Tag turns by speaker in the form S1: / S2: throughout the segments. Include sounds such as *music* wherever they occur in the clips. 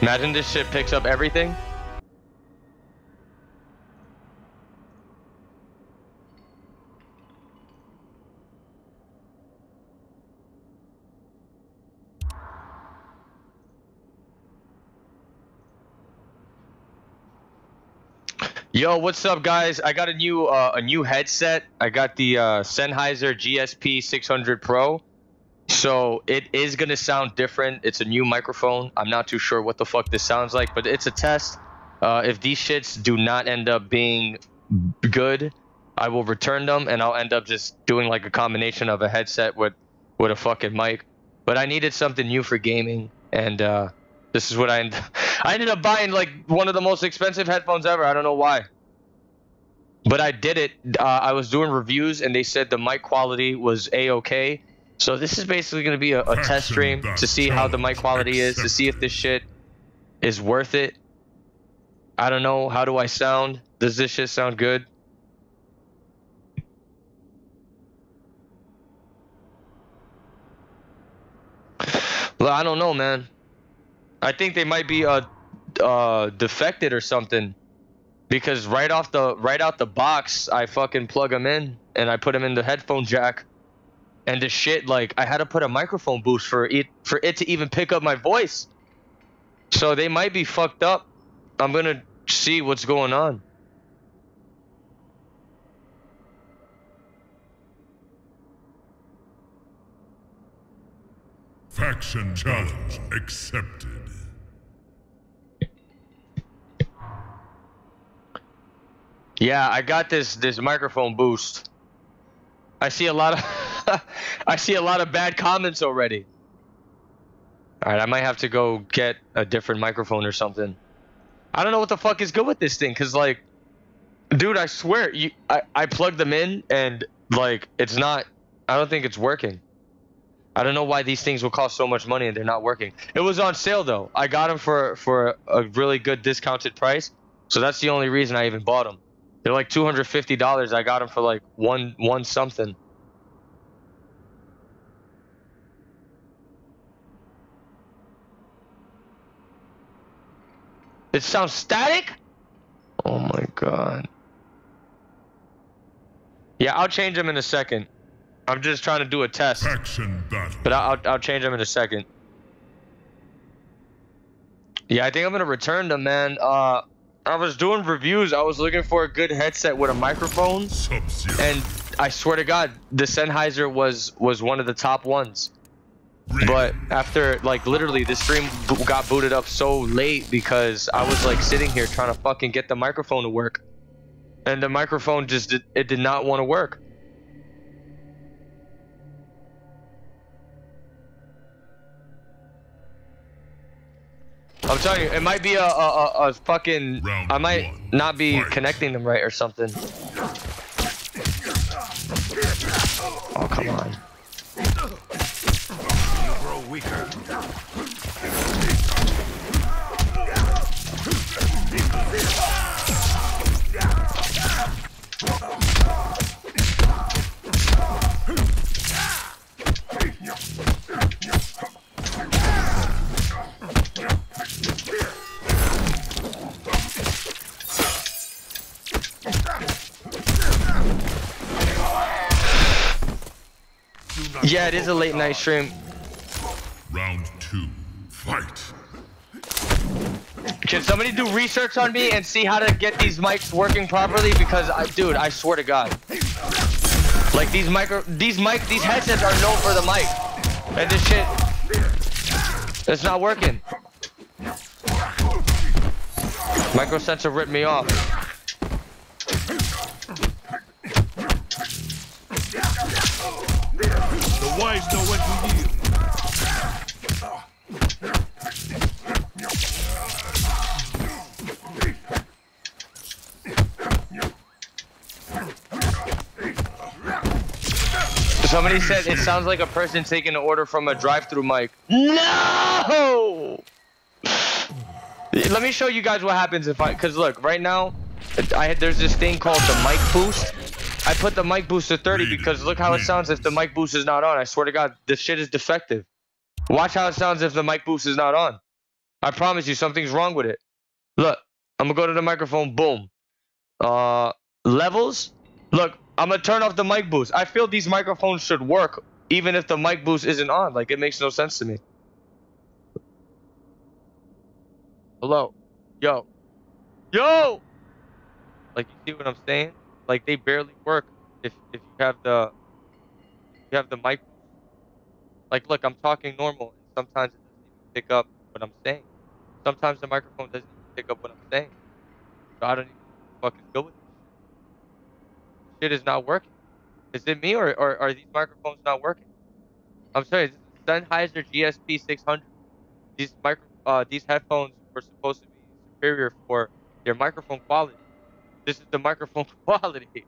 S1: Imagine this shit picks up everything. Yo, what's up, guys? I got a new uh, a new headset. I got the uh, Sennheiser GSP 600 Pro. So it is gonna sound different. It's a new microphone. I'm not too sure what the fuck this sounds like, but it's a test. Uh, if these shits do not end up being good, I will return them and I'll end up just doing like a combination of a headset with with a fucking mic. But I needed something new for gaming, and uh, this is what I ended. *laughs* I ended up buying like one of the most expensive headphones ever. I don't know why. But I did it. Uh, I was doing reviews and they said the mic quality was a-okay. So this is basically going to be a, a test stream to see how the mic quality is, to see if this shit is worth it. I don't know. How do I sound? Does this shit sound good? Well, I don't know, man. I think they might be uh, uh defected or something. Because right off the right out the box, I fucking plug them in and I put them in the headphone jack. And the shit like I had to put a microphone boost for it for it to even pick up my voice. So they might be fucked up. I'm going to see what's going on.
S2: Faction challenge accepted.
S1: Yeah, I got this this microphone boost. I see a lot of *laughs* I see a lot of bad comments already. All right, I might have to go get a different microphone or something. I don't know what the fuck is good with this thing cuz like dude, I swear you I I plugged them in and like it's not I don't think it's working. I don't know why these things will cost so much money and they're not working. It was on sale though. I got them for for a really good discounted price. So that's the only reason I even bought them. They're like two hundred fifty dollars. I got them for like one one something. It sounds static. Oh my god. Yeah, I'll change them in a second. I'm just trying to do a test.
S2: Faction battle.
S1: But I'll I'll change them in a second. Yeah, I think I'm gonna return them, man. Uh. I was doing reviews. I was looking for a good headset with a microphone, and I swear to God, the Sennheiser was was one of the top ones. But after like literally, the stream got booted up so late because I was like sitting here trying to fucking get the microphone to work, and the microphone just did, it did not want to work. I'm telling you, it might be a, a, a, a fucking.
S2: Round
S1: I might
S2: one,
S1: not be
S2: fight.
S1: connecting them right or something. Oh, come on.
S3: You grow weaker.
S1: Yeah, it is a late night stream.
S2: Round two. Fight.
S1: Can somebody do research on me and see how to get these mics working properly? Because, I, dude, I swear to God. Like, these micro, these mic, these headsets are known for the mic. And this shit, it's not working. Micro Center ripped me off.
S3: Wise know when to yield.
S1: Somebody said it sounds like a person taking an order from a drive-through mic. No! Let me show you guys what happens if I, cause look, right now, I there's this thing called the mic boost. I put the mic boost to 30 because look how it sounds if the mic boost is not on. I swear to God, this shit is defective. Watch how it sounds if the mic boost is not on. I promise you, something's wrong with it. Look, I'm gonna go to the microphone. Boom. Uh, levels. Look, I'm gonna turn off the mic boost. I feel these microphones should work even if the mic boost isn't on. Like it makes no sense to me. Hello, yo, yo. Like you see what I'm saying? Like they barely work if if you have the you have the mic. Like look, I'm talking normal, and sometimes it doesn't even pick up what I'm saying. Sometimes the microphone doesn't even pick up what I'm saying. So I don't even fucking go with this shit. Shit is not working. Is it me or, or are these microphones not working? I'm sorry, Sennheiser GSP 600. These micro uh these headphones were supposed to be superior for their microphone quality. This is the microphone *laughs* quality.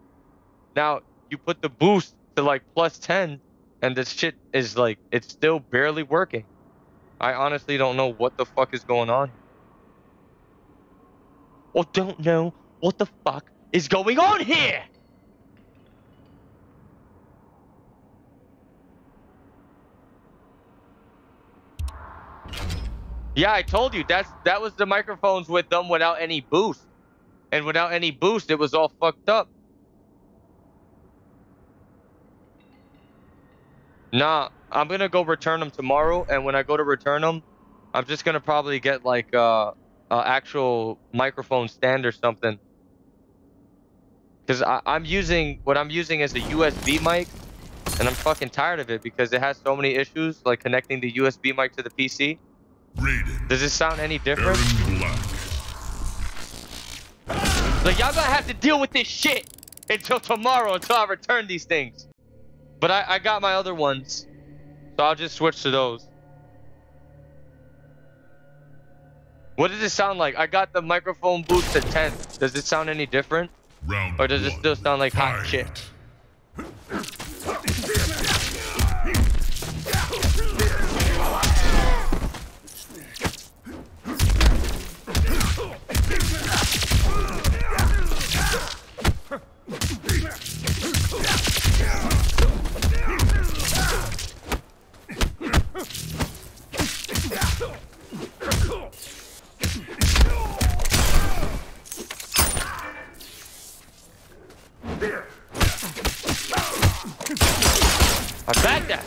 S1: Now you put the boost to like plus 10 and this shit is like it's still barely working. I honestly don't know what the fuck is going on. Or don't know what the fuck is going on here. Yeah, I told you that's that was the microphones with them without any boost. And without any boost, it was all fucked up. Nah, I'm gonna go return them tomorrow, and when I go to return them, I'm just gonna probably get like uh, uh actual microphone stand or something. Cause I, I'm using what I'm using is a USB mic, and I'm fucking tired of it because it has so many issues, like connecting the USB mic to the PC. Does it sound any different? Like y'all gonna have to deal with this shit until tomorrow until I return these things. But I, I got my other ones. So I'll just switch to those. What does it sound like? I got the microphone boost to 10. Does it sound any different?
S2: Round
S1: Or does it still sound like hot shit? That.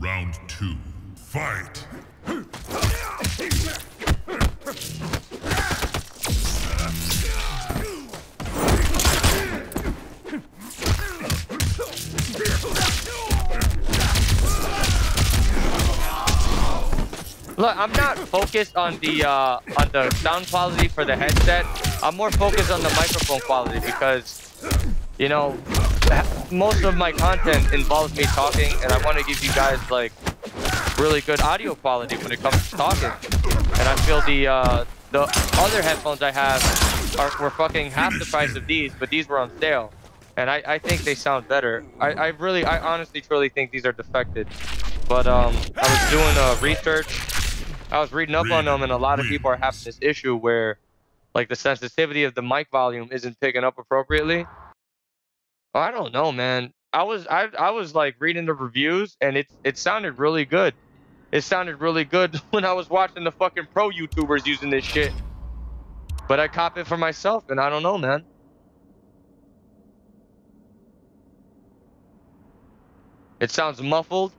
S2: Round two. Fight.
S1: Look, I'm not focused on the uh, on the sound quality for the headset. I'm more focused on the microphone quality because, you know, most of my content involves me talking, and I want to give you guys like really good audio quality when it comes to talking. And I feel the uh, the other headphones I have are were fucking half the price of these, but these were on sale, and I, I think they sound better. I, I really, I honestly, truly think these are defected. But um, I was doing uh, research. I was reading up on them, and a lot of people are having this issue where, like, the sensitivity of the mic volume isn't picking up appropriately. Oh, I don't know, man. I was I I was like reading the reviews, and it it sounded really good. It sounded really good *laughs* when I was watching the fucking pro YouTubers using this shit. But I cop it for myself, and I don't know, man. It sounds muffled.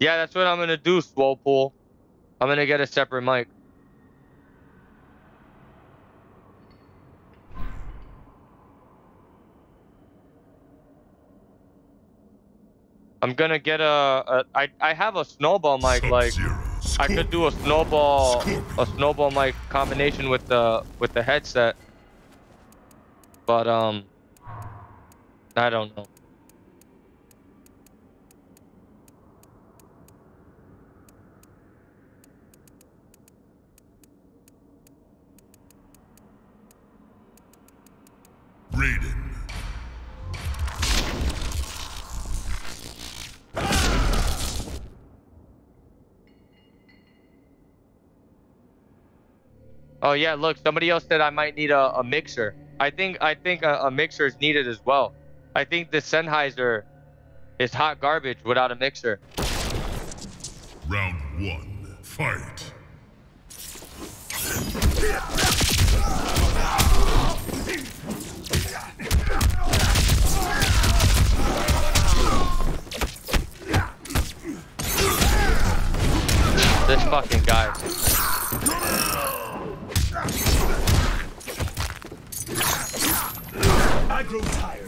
S1: Yeah, that's what I'm gonna do, Swolepool. I'm gonna get a separate mic. I'm gonna get a, a I, I have a snowball mic, like. I could do a snowball a snowball mic combination with the with the headset. But um I don't know.
S2: Raiden.
S1: Oh yeah, look, somebody else said I might need a, a mixer. I think I think a, a, mixer is needed as well. I think the Sennheiser is hot garbage without a mixer.
S4: Round one, fight.
S1: This fucking guy.
S2: Tired.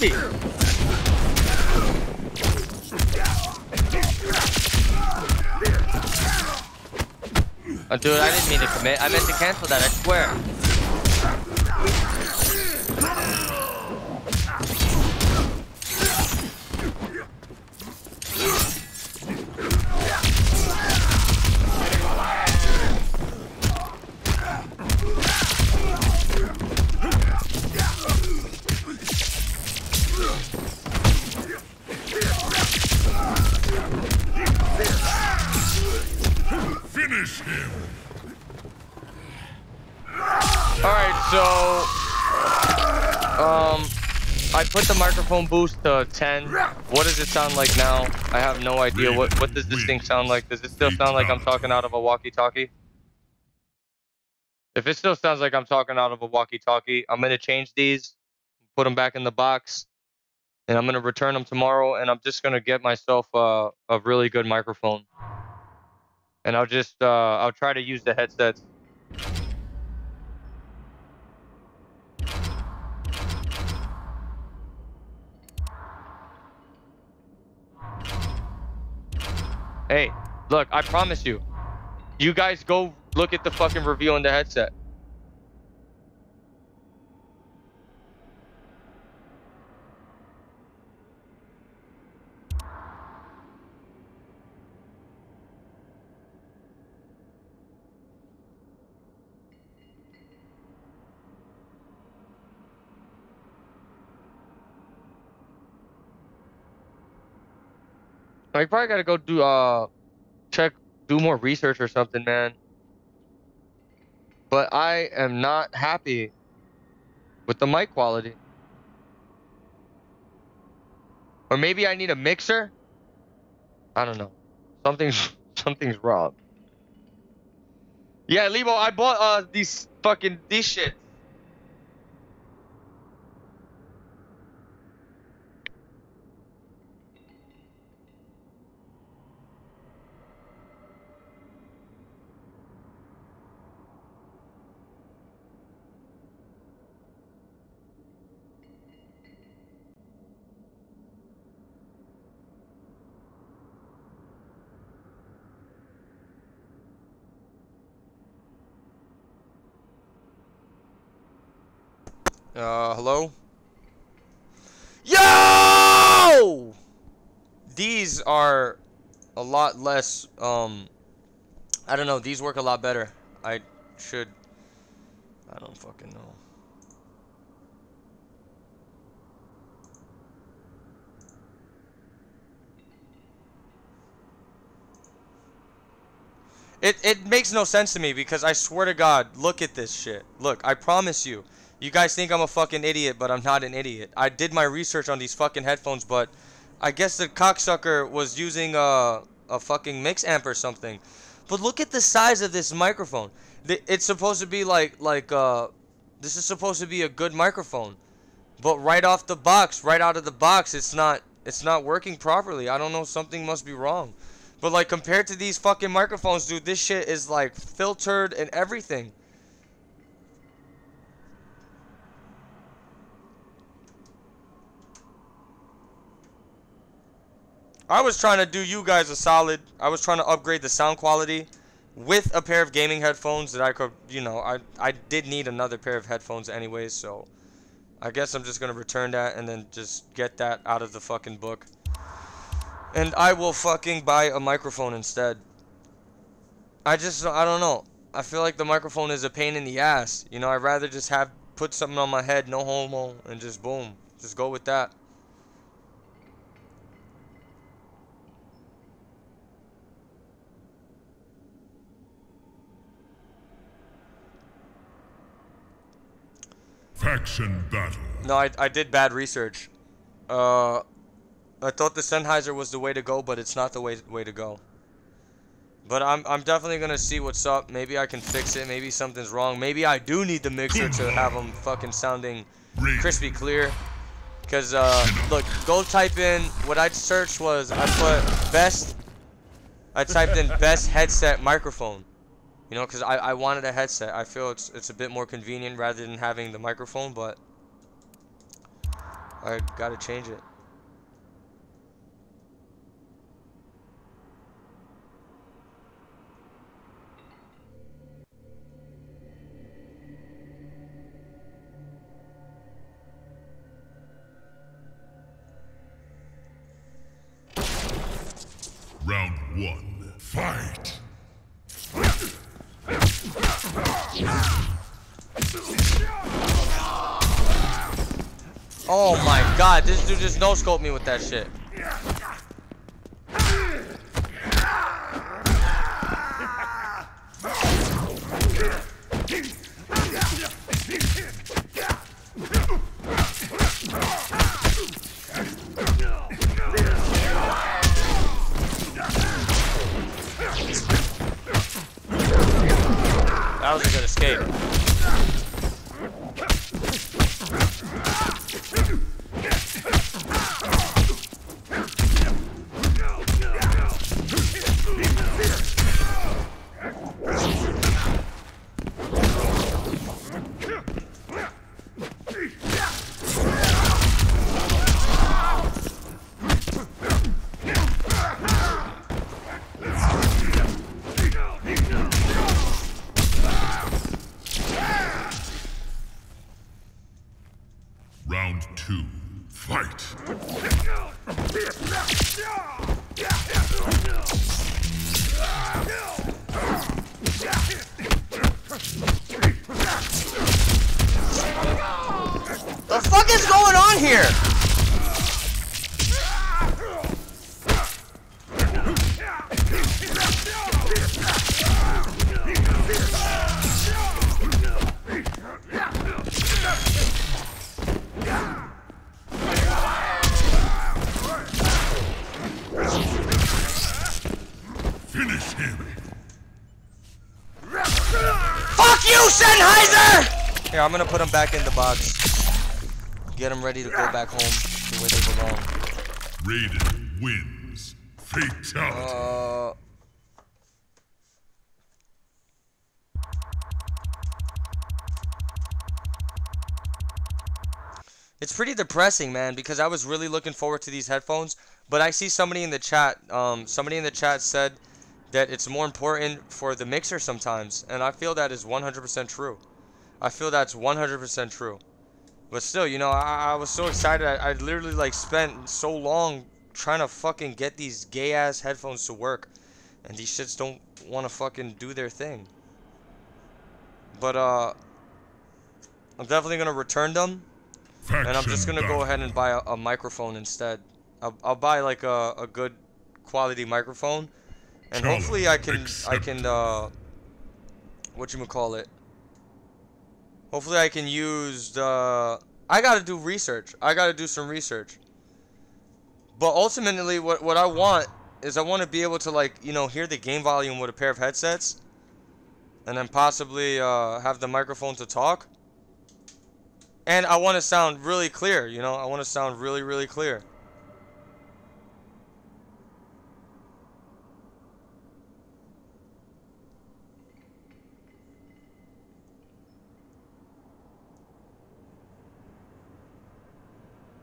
S1: Kidding! Oh, dude, I didn't mean to commit. I meant to cancel that, I swear. Microphone boost to 10. What does it sound like now? I have no idea. What what does this thing sound like? Does it still sound like I'm talking out of a walkie-talkie? If it still sounds like I'm talking out of a walkie-talkie, I'm gonna change these, put them back in the box, and I'm gonna return them tomorrow. And I'm just gonna get myself a a really good microphone, and I'll just uh, I'll try to use the headsets. Hey, look, I promise you. You guys go look at the fucking review on the headset. I probably gotta go do uh check do more research or something, man. But I am not happy with the mic quality. Or maybe I need a mixer? I don't know. Something's *laughs* something's wrong. Yeah, Lebo, I bought uh these fucking these shit. Uh, hello? Yo! These are a lot less, um, I don't know, these work a lot better. I should, I don't fucking know. It, it makes no sense to me because I swear to God, look at this shit. Look, I promise you. You guys think I'm a fucking idiot, but I'm not an idiot. I did my research on these fucking headphones, but I guess the cocksucker was using a, a fucking mix amp or something. But look at the size of this microphone. It's supposed to be like, like, uh, this is supposed to be a good microphone. But right off the box, right out of the box, it's not, it's not working properly. I don't know, something must be wrong. But like compared to these fucking microphones, dude, this shit is like filtered and everything. I was trying to do you guys a solid. I was trying to upgrade the sound quality with a pair of gaming headphones that I could, you know, I I did need another pair of headphones anyways, so I guess I'm just going to return that and then just get that out of the fucking book. And I will fucking buy a microphone instead. I just, I don't know. I feel like the microphone is a pain in the ass. You know, I'd rather just have, put something on my head, no homo, and just boom. Just go with that.
S2: Faction battle.
S1: No, I, I did bad research. Uh, I thought the Sennheiser was the way to go, but it's not the way way to go. But I'm I'm definitely gonna see what's up. Maybe I can fix it. Maybe something's wrong. Maybe I do need the mixer to have them fucking sounding crispy clear. Cause uh, look, go type in what I searched was I put best. I typed in best headset microphone. You know, cause I I wanted a headset. I feel it's it's a bit more convenient rather than having the microphone, but I gotta change it.
S2: Round one, fight!
S1: Oh my god, this dude just no-scoped me with that shit. That was a good escape. I'm gonna put him back in the box. Get him ready to go back home to where they belong.
S2: Raiden wins. Fatality.
S1: Uh, it's pretty depressing, man, because I was really looking forward to these headphones. But I see somebody in the chat, um, somebody in the chat said that it's more important for the mixer sometimes, and I feel that is 100% true. I feel that's 100% true. But still, you know, I, I was so excited. I, I literally like spent so long trying to fucking get these gay ass headphones to work, and these shits don't want to fucking do their thing. But uh, I'm definitely gonna return them, and I'm just gonna go ahead and buy a, a microphone instead. I'll, I'll buy like a, a good quality microphone, and hopefully I can I can uh, what you call it. Hopefully I can use the. I gotta do research. I gotta do some research. But ultimately, what what I want is I want to be able to like you know hear the game volume with a pair of headsets, and then possibly uh, have the microphone to talk. And I want to sound really clear. You know, I want to sound really really clear.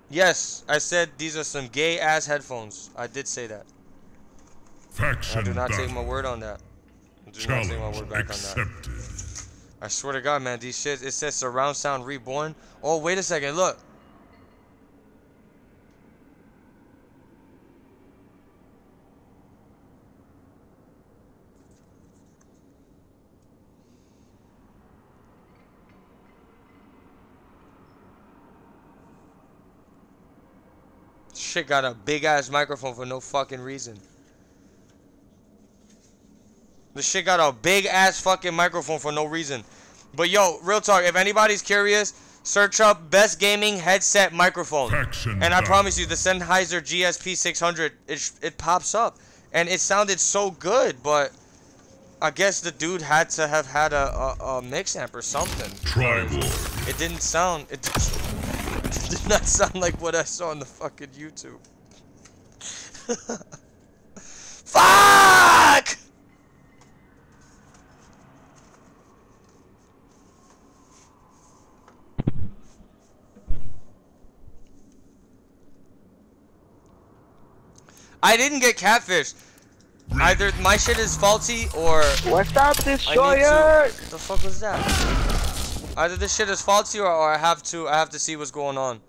S1: Yes, I said these are some gay ass headphones. I did say that.
S2: Faction
S1: I do not take my word on that. I do not take my word back on that. I swear to God, man, these shit. It says surround sound reborn. Oh, wait a second. Look. Shit got a big ass microphone for no fucking reason. This shit got a big ass fucking microphone for no reason. But yo, real talk, if anybody's curious, search up best gaming headset microphone.
S2: Faction
S1: And I promise you, the Sennheiser GSP 600, it, it pops up. And it sounded so good, but I guess the dude had to have had a, a, a mix amp or something.
S2: Tribal.
S1: It didn't sound, it did not sound like what I saw on the fucking YouTube. *laughs* Fuck! I didn't get catfish. Either my shit is faulty or
S5: What's up, destroyer?
S1: to. The fuck was that? Either this shit is faulty or, or I have to. I have to see what's going on.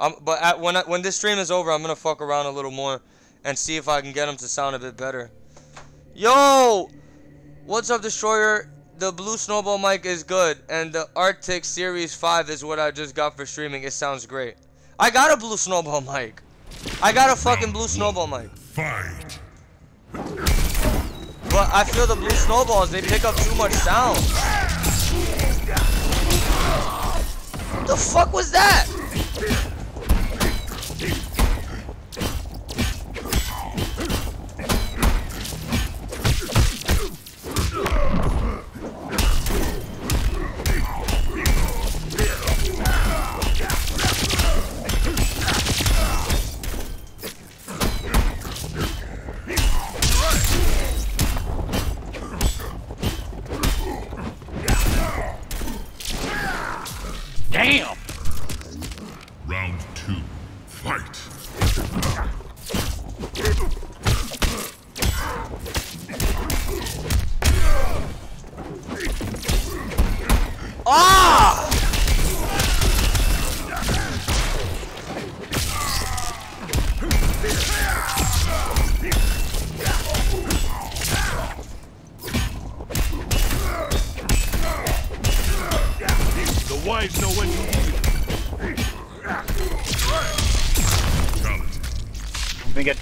S1: Um, but at, when I, when this stream is over, I'm gonna fuck around a little more and see if I can get them to sound a bit better. Yo, what's up, destroyer? The blue snowball mic is good, and the Arctic Series 5 is what I just got for streaming. It sounds great. I got a blue snowball mic. I got a fucking blue snowball mic.
S2: Fight.
S1: But I feel the blue snowballs, they pick up too much sound. The fuck was that?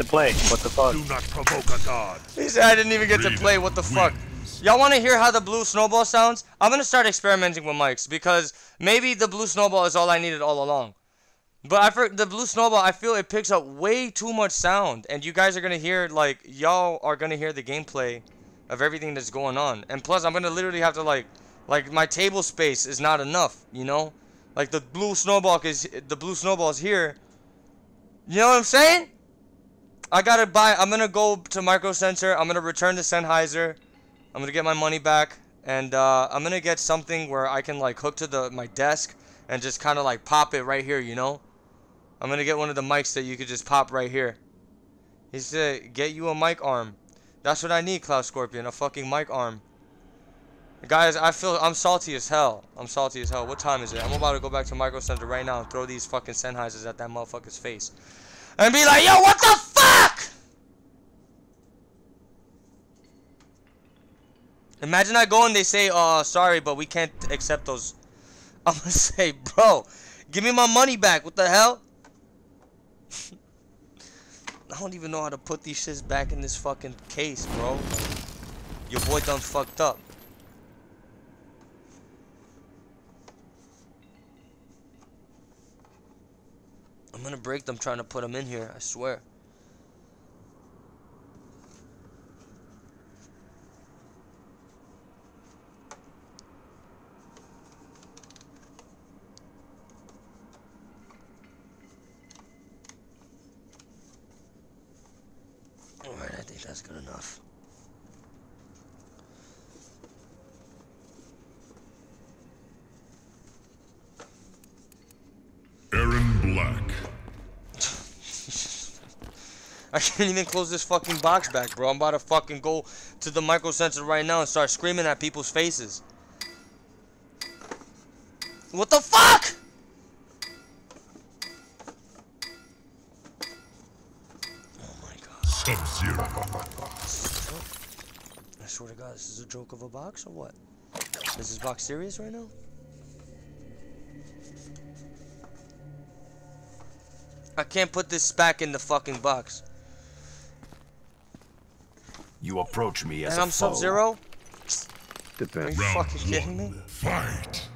S5: Play. What the fuck?
S3: Do not provoke a god.
S1: He said I didn't even get to play. What the fuck? Y'all want to hear how the blue snowball sounds? I'm gonna start experimenting with mics because maybe the blue snowball is all I needed all along. But I for the blue snowball, I feel it picks up way too much sound, and you guys are gonna hear like y'all are gonna hear the gameplay of everything that's going on. And plus, I'm gonna literally have to like, like my table space is not enough, you know? Like the blue snowball is the blue snowball is here. You know what I'm saying? I gotta buy. I'm gonna go to Micro Center. I'm gonna return to Sennheiser. I'm gonna get my money back, and uh, I'm gonna get something where I can like hook to the my desk and just kind of like pop it right here. You know? I'm gonna get one of the mics that you could just pop right here. He said, "Get you a mic arm." That's what I need, Cloud Scorpion. A fucking mic arm. Guys, I feel I'm salty as hell. I'm salty as hell. What time is it? I'm about to go back to Micro Center right now and throw these fucking Sennheisers at that motherfucker's face. And be like, yo, what the fuck? Imagine I go and they say, uh, sorry, but we can't accept those. *laughs* I'm gonna say, bro, give me my money back. What the hell? *laughs* I don't even know how to put these shits back in this fucking case, bro. Your boy done fucked up. I'm gonna break them trying to put them in here, I swear. Alright, I think that's good enough.
S2: Erron Black.
S1: I can't even close this fucking box back, bro. I'm about to fucking go to the Micro Center right now and start screaming at people's faces. What the fuck? Oh my god.
S2: Sub-Zero.
S1: I swear to god, this is a joke of a box or what? Is this is box serious right now? I can't put this back in the fucking box.
S3: You approach me as
S1: And
S3: a
S1: I'm. Sub-Zero? Are
S3: Depends.
S1: you
S2: Round
S1: fucking kidding me?
S2: Fight.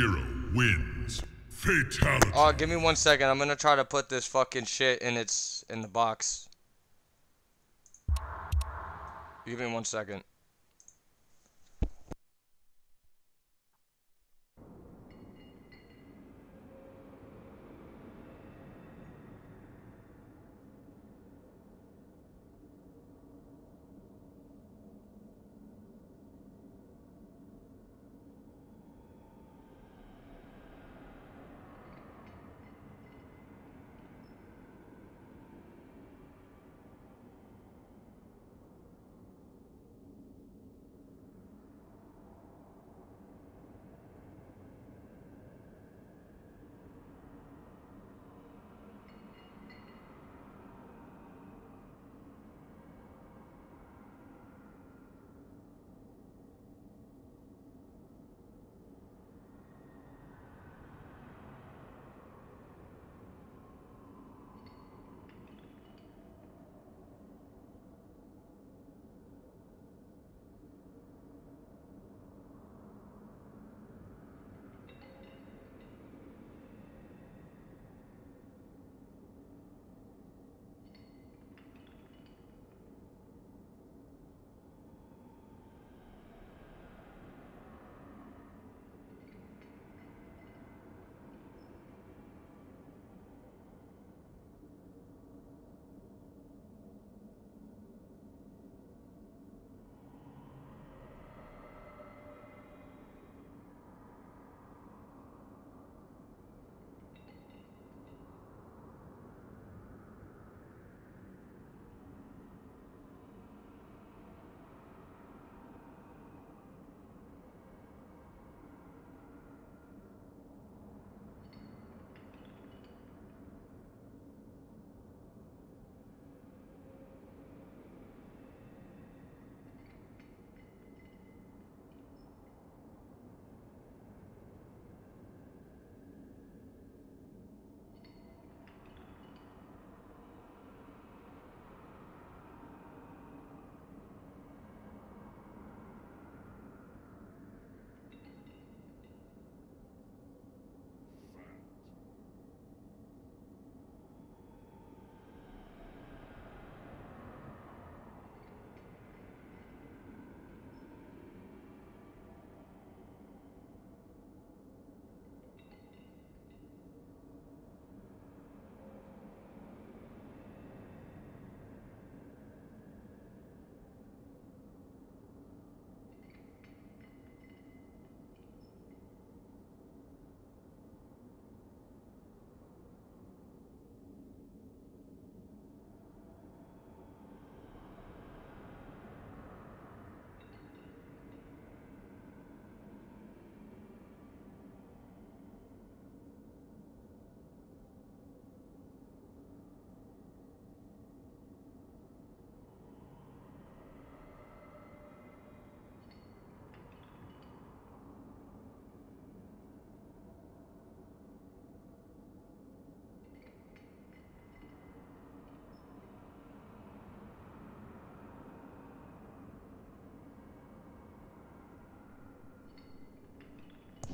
S2: Sub-Zero wins. Fatality.
S1: Oh, give me one second. I'm gonna try to put this fucking shit in its in the box. Give me one second.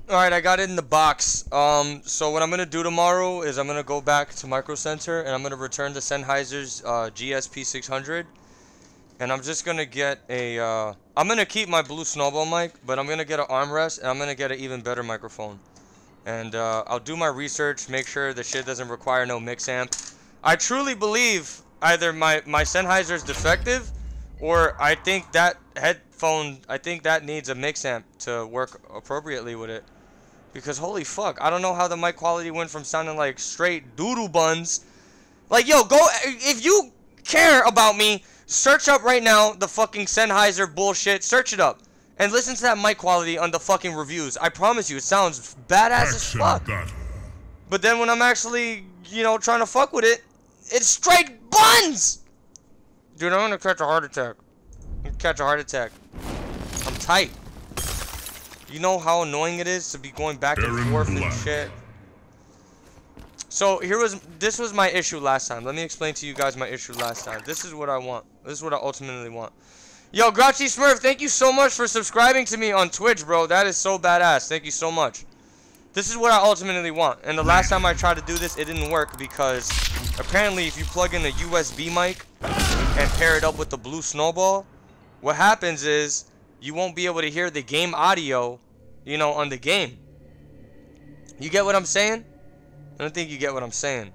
S1: All right, I got it in the box. Um, so what I'm gonna do tomorrow is I'm gonna go back to Micro Center and I'm gonna return the Sennheiser's uh, GSP 600, and I'm just gonna get a. Uh, I'm gonna keep my blue snowball mic, but I'm gonna get an armrest and I'm gonna get an even better microphone. And uh, I'll do my research, make sure the shit doesn't require no mix amp. I truly believe either my my Sennheiser is defective, or I think that headphone, I think that needs a mix amp to work appropriately with it. Because holy fuck, I don't know how the mic quality went from sounding like straight doodle buns. Like yo, go if you care about me, search up right now the fucking Sennheiser bullshit. Search it up and listen to that mic quality on the fucking reviews. I promise you, it sounds badass as fuck. But then when I'm actually, you know, trying to fuck with it, it's straight buns! Dude, I'm gonna catch a heart attack. I'm gonna catch a heart attack. I'm tight. You know how annoying it is to be going back and
S2: Baron
S1: forth and shit? So here was this was my issue last time. Let me explain to you guys my issue last time. This is what I want. This is what I ultimately want. Yo, Grouchy Smurf, thank you so much for subscribing to me on Twitch, bro. That is so badass. Thank you so much. This is what I ultimately want. And the last time I tried to do this, it didn't work because apparently if you plug in a USB mic and pair it up with the blue snowball, what happens is you won't be able to hear the game audio, you know, on the game. You get what I'm saying? I don't think you get what I'm saying.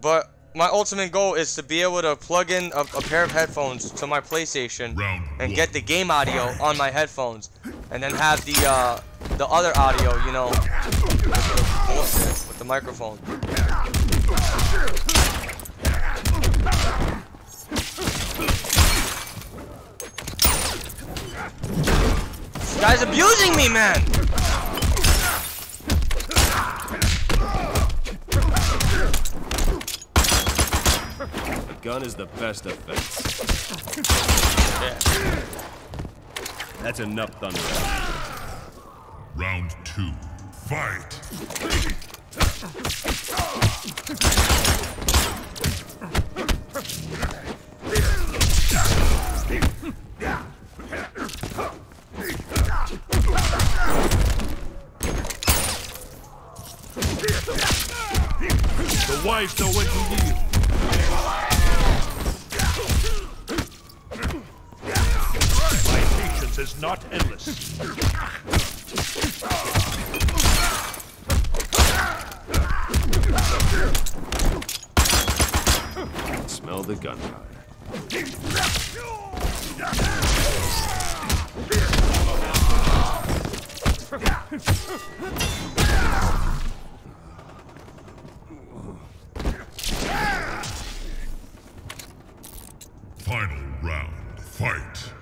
S1: But my ultimate goal is to be able to plug in a, a pair of headphones to my PlayStation
S2: Round
S1: and
S2: one.
S1: get the game audio on my headphones, and then have the uh, the other audio, you know, with the, with the microphone. This guy's abusing me, man.
S3: A gun is the best defense. That's enough thunder.
S2: Round two. Fight.
S3: The wise know when to yield. My patience is not endless. Smell the gunpowder.
S2: Final round. Fight.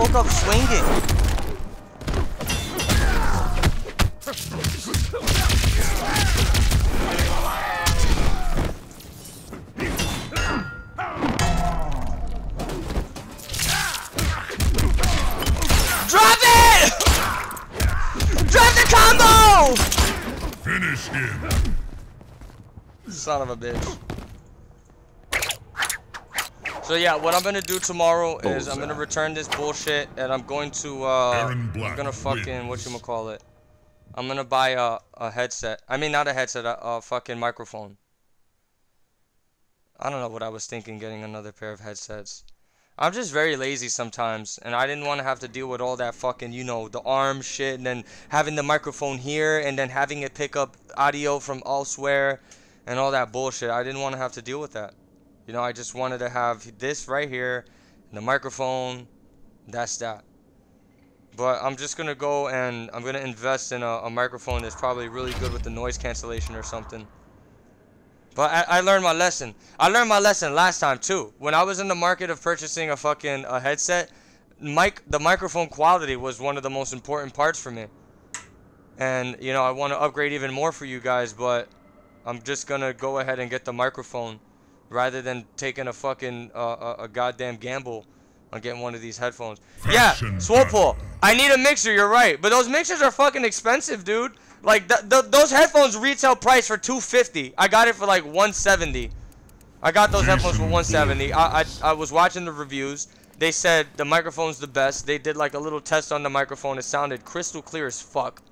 S1: Woke up swinging. Drop it! Drop the combo!
S2: Finish him.
S1: Son of a bitch. So yeah, what I'm gonna do tomorrow is I'm gonna return this bullshit and I'm going to uh I'm gonna fucking
S2: what
S1: you call it. I'm gonna buy a, a headset. I mean not a headset, a, a fucking microphone. I don't know what I was thinking getting another pair of headsets. I'm just very lazy sometimes, and I didn't want to have to deal with all that fucking, you know, the arm shit, and then having the microphone here, and then having it pick up audio from elsewhere, and all that bullshit. I didn't want to have to deal with that. You know, I just wanted to have this right here, the microphone. That's that. But I'm just gonna go and I'm gonna invest in a, a microphone that's probably really good with the noise cancellation or something. But I, I learned my lesson. I learned my lesson last time too. When I was in the market of purchasing a fucking a headset, mic the microphone quality was one of the most important parts for me. And you know I want to upgrade even more for you guys, but I'm just gonna go ahead and get the microphone rather than taking a fucking uh, a, a goddamn gamble on getting one of these headphones. Yeah,
S2: Fashion
S1: Swolepool,
S2: battle.
S1: I need a mixer. You're right, but those mixers are fucking expensive, dude. Like th- th- those headphones retail price for 250. I got it for like 170. I got those headphones for 170. I, I I was watching the reviews. They said the microphone's the best. They did like a little test on the microphone. It sounded crystal clear as fuck.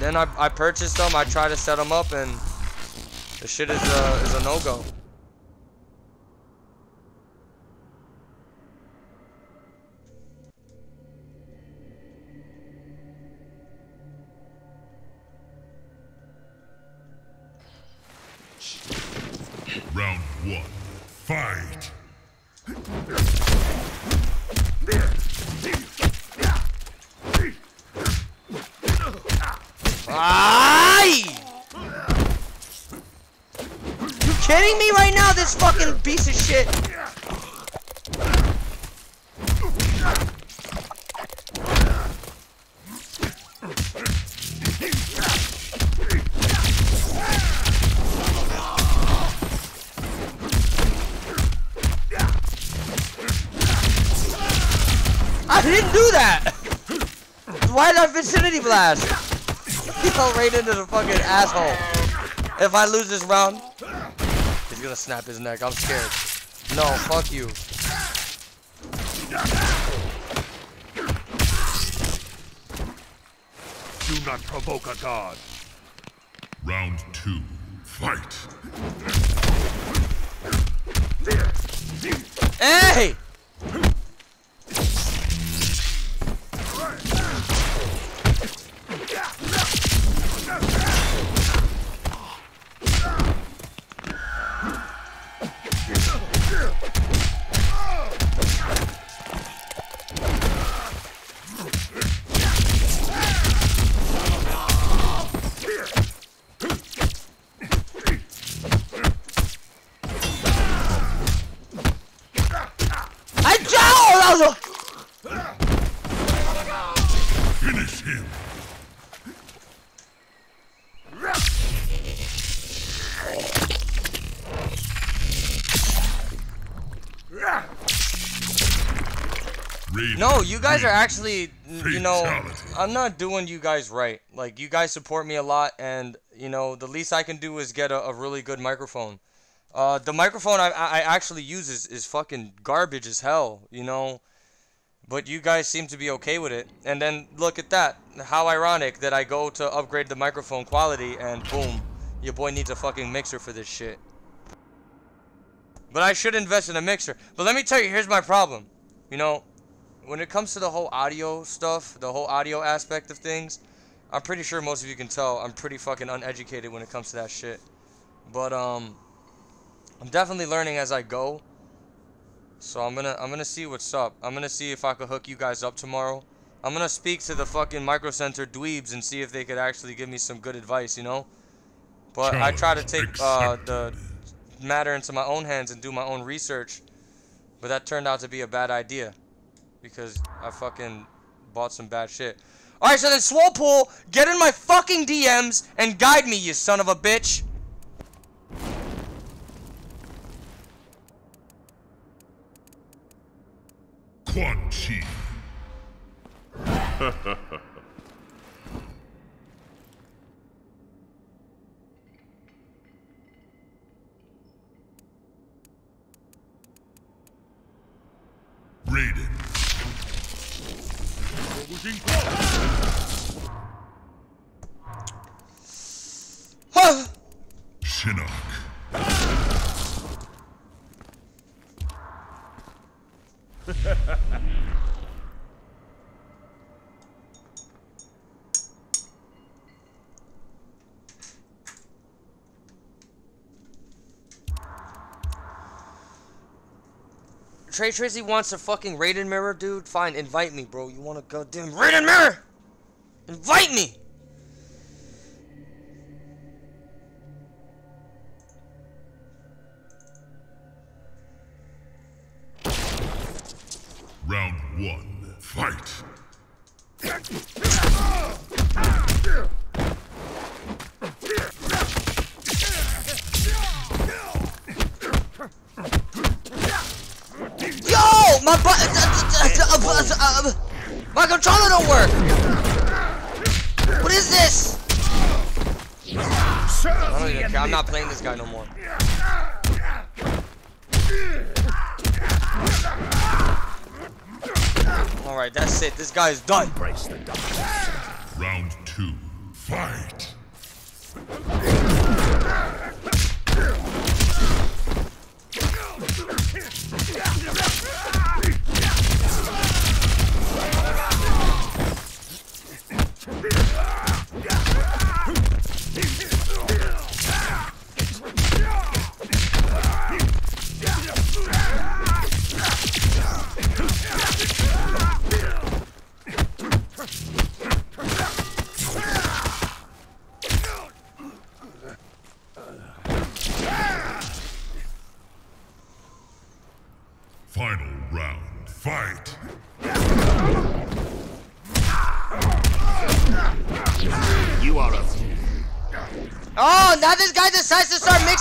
S1: Then I, I purchased them. I tried to set them up, and the shit is a is a no go.
S2: Round one. Fight.
S1: Aye! Kidding me right now? This fucking piece of shit. I didn't do that! Why I vicinity blast? He fell right into the fucking asshole. If I lose this round, gonna snap his neck. I'm scared. No, fuck you.
S3: Do not provoke a god.
S2: Round two. Fight.
S1: Hey! Guys are actually, you know, I'm not doing you guys right. Like, you guys support me a lot, and, you know, the least I can do is get a, a really good microphone. Uh, the microphone I, I I actually use is, is fucking garbage as hell, you know? But you guys seem to be okay with it. And then, look at that. How ironic that I go to upgrade the microphone quality, and boom, your boy needs a fucking mixer for this shit. But I should invest in a mixer. But let me tell you, here's my problem. You know, when it comes to the whole audio stuff, the whole audio aspect of things, I'm pretty sure most of you can tell I'm pretty fucking uneducated when it comes to that shit. But um I'm definitely learning as I go. So I'm going to I'm going to see what's up. I'm going to see if I could hook you guys up tomorrow. I'm going to speak to the fucking Micro Center dweebs and see if they could actually give me some good advice, you know? But I try to take uh the matter into my own hands and do my own research. But that turned out to be a bad idea because I fucking bought some bad shit. Alright, so then Swolepool, get in my fucking DMs and guide me, you son of a bitch.
S2: Quan Chi. *laughs* Raiden.
S1: Huh.
S2: Shinnok. *laughs* *laughs*
S1: Trey Tracy wants a fucking Raiden mirror, dude. Fine, invite me, bro. You want a goddamn Raiden mirror? Invite me.
S2: Round one. Fight
S1: my butt. Uh, uh, uh, my controller don't work. What is this? I don't even care. I'm not playing this guy no more. All right, that's it. This guy is done.
S2: Round two. Fight.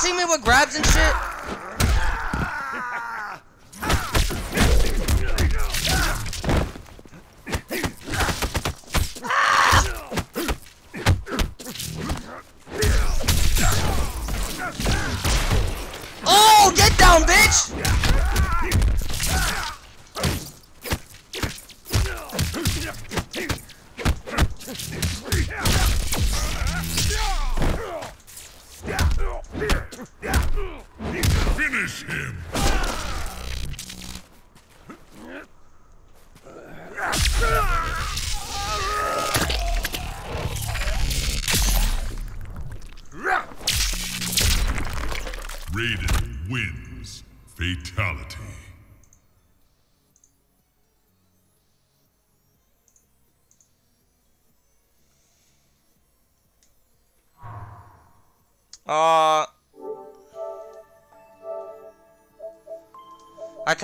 S1: Mixing me with grabs and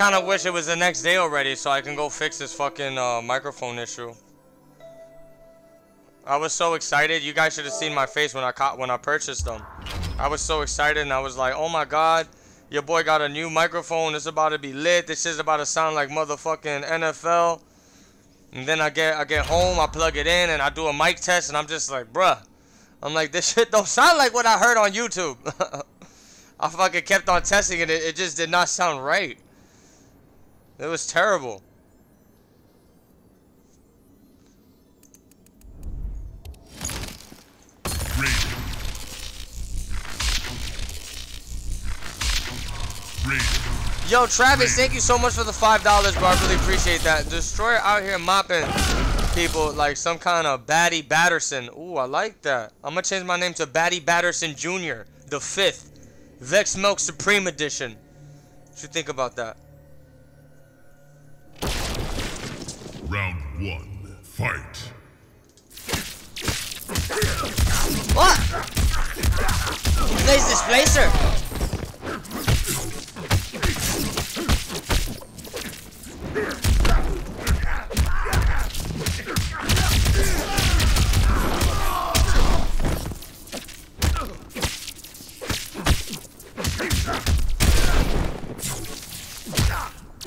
S1: kind of wish it was the next day already so I can go fix this fucking uh, microphone issue. I was so excited. You guys should have seen my face when I caught when I purchased them. I was so excited and I was like, "Oh my god, your boy got a new microphone. It's about to be lit. This shit's about to sound like motherfucking NFL." And then I get I get home, I plug it in, and I do a mic test, and I'm just like, "Bruh." I'm like, this *laughs* shit don't sound like what I heard on YouTube. *laughs* I fucking kept on testing it. It just did not sound right. It was terrible. Yo, Travis, thank you so much for the $5, bro. I really appreciate that. Destroyer out here mopping people like some kind of Batty Batterson. Ooh, I like that. I'm going to change my name to Batty Batterson Jr., the fifth. Vex Milk Supreme Edition. What you think about that?
S2: Round one. Fight.
S1: What? Blaze Displacer.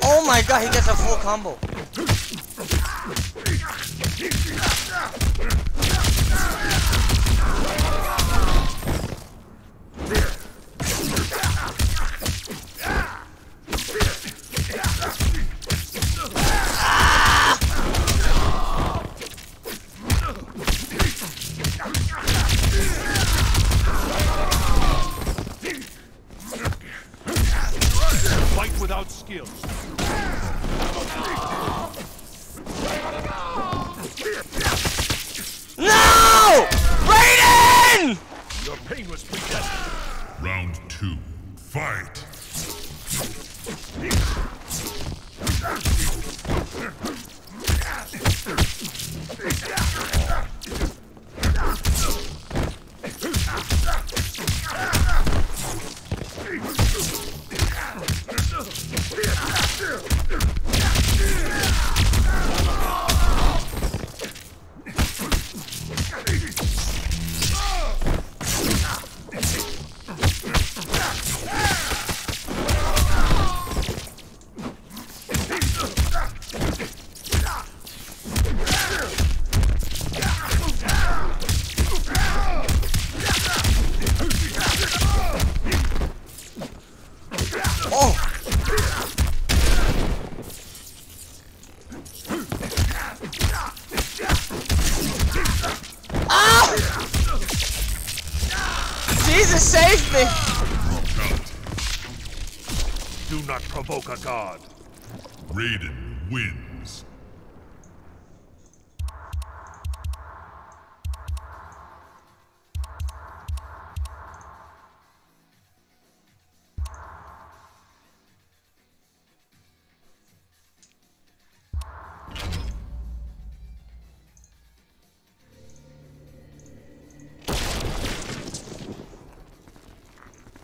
S1: Oh my god, he gets a full combo.
S3: Fight without skills.
S1: No! Raiden!
S3: Your pain was predestined.
S2: Round two. Fight.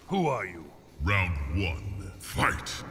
S3: Who are you?
S2: Round one, fight.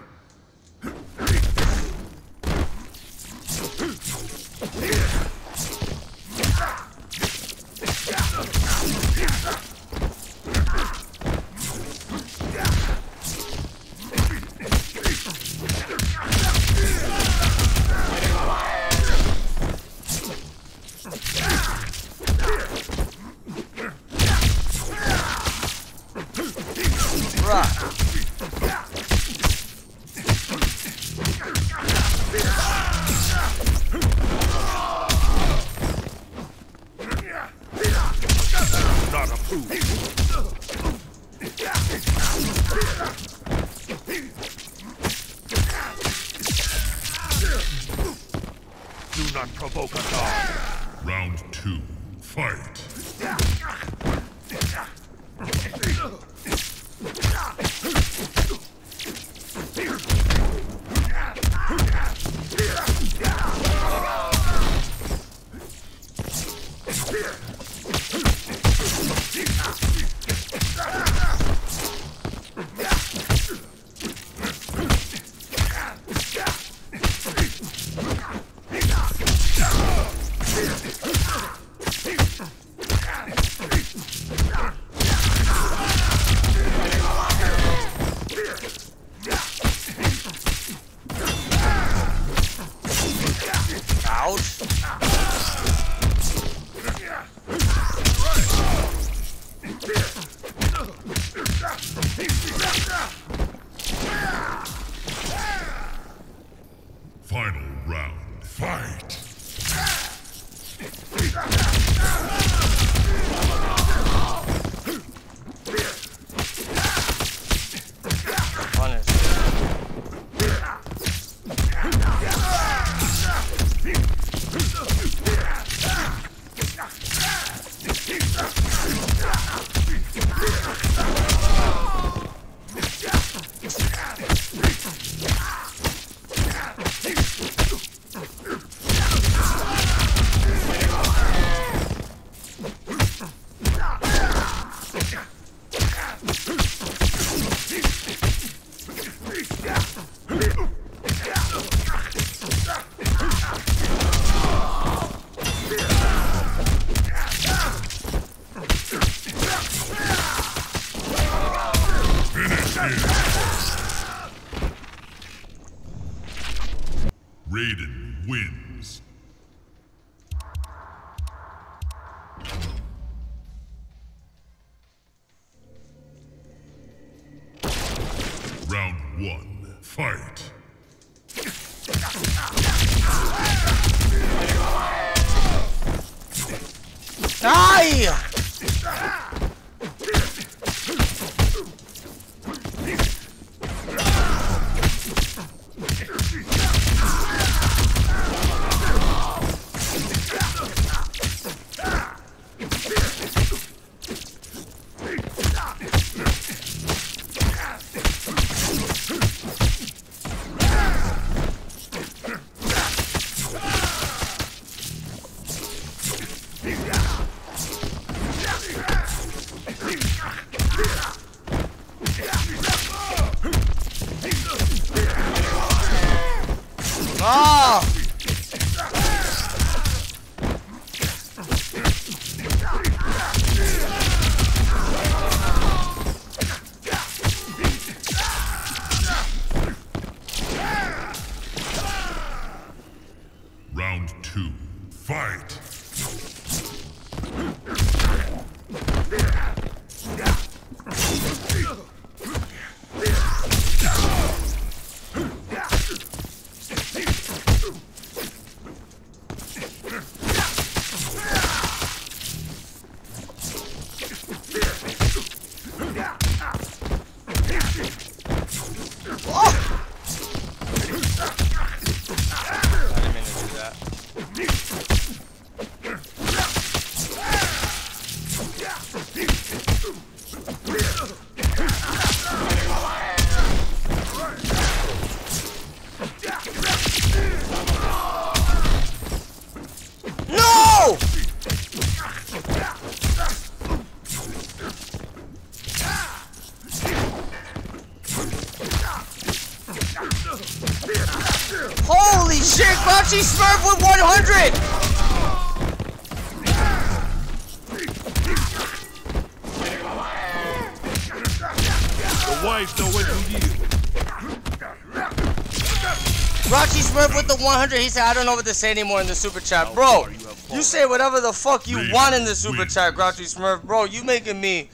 S1: 100. He said, I don't know what to say anymore in the super chat. Bro, you say whatever the fuck you want in the super chat, Grouchy Smurf. Bro, you making me...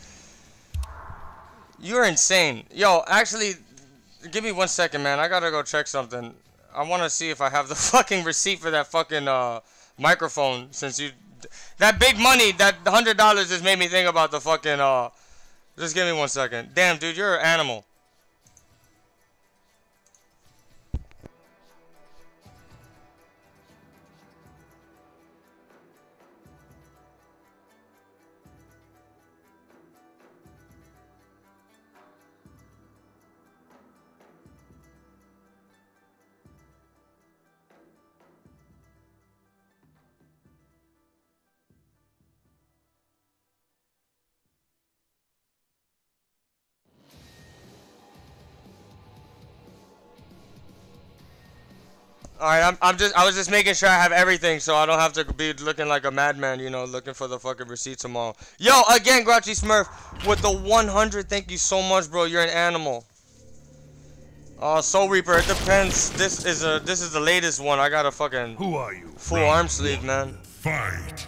S1: You're insane. Yo, actually, give me one second, man. I gotta go check something. I want to see if I have the *laughs* fucking receipt for that fucking uh, microphone. Since you, that big money, that hundred dollars just made me think about the fucking. Uh, just give me one second. Damn, dude, you're an animal. All right, I'm, I'm just I was just making sure I have everything so I don't have to be looking like a madman, you know, looking for the fucking receipt tomorrow. Yo, again, Grouchy Smurf with the 100. Thank you so much, bro. You're an animal. Uh, Soul Reaper. It depends. This is a this is the latest one. I got a fucking
S3: Who are you?
S1: full arm sleeve, man.
S2: Fight.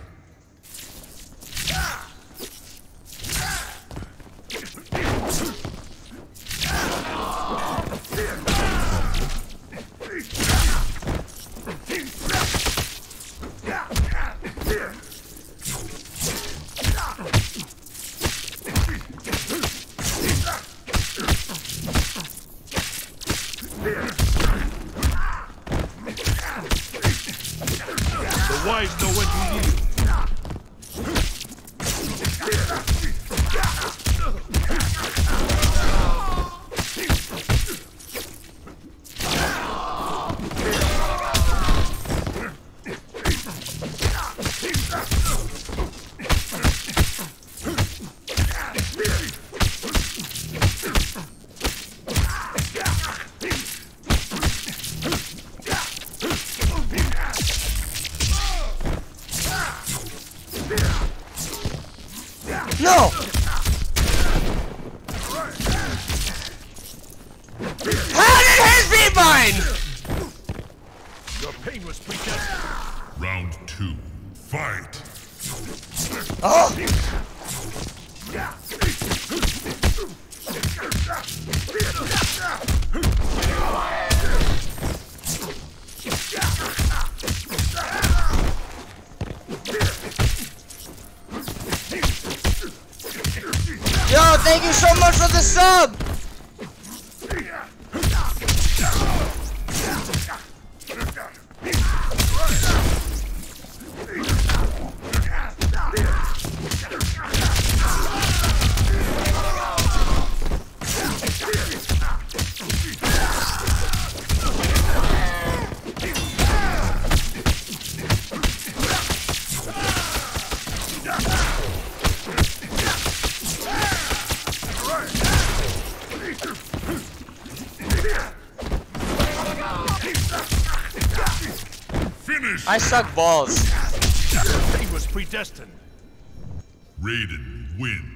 S3: The wives know when to yield.
S1: Thank you so much for the sub. I suck balls.
S3: Your pain was predestined.
S2: Raiden wins.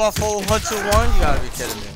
S1: My full hood to one? You gotta be kidding me.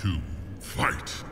S2: Two. Fight.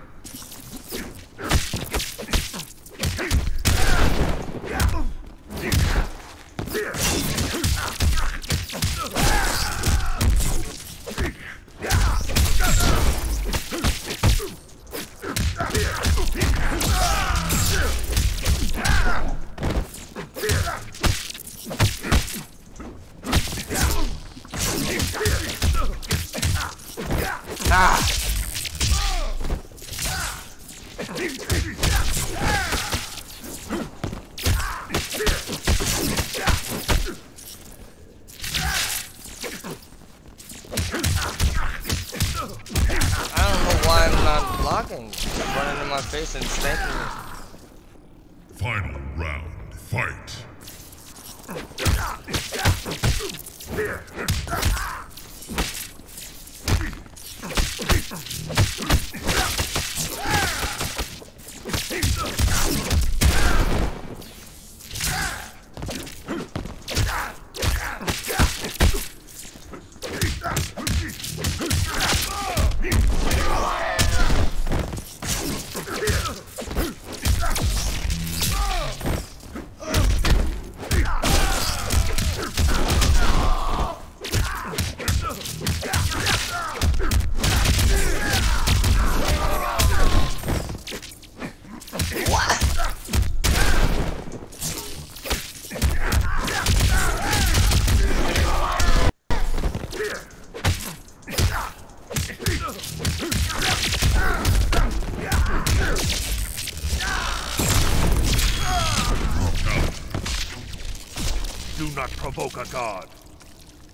S3: Provoke.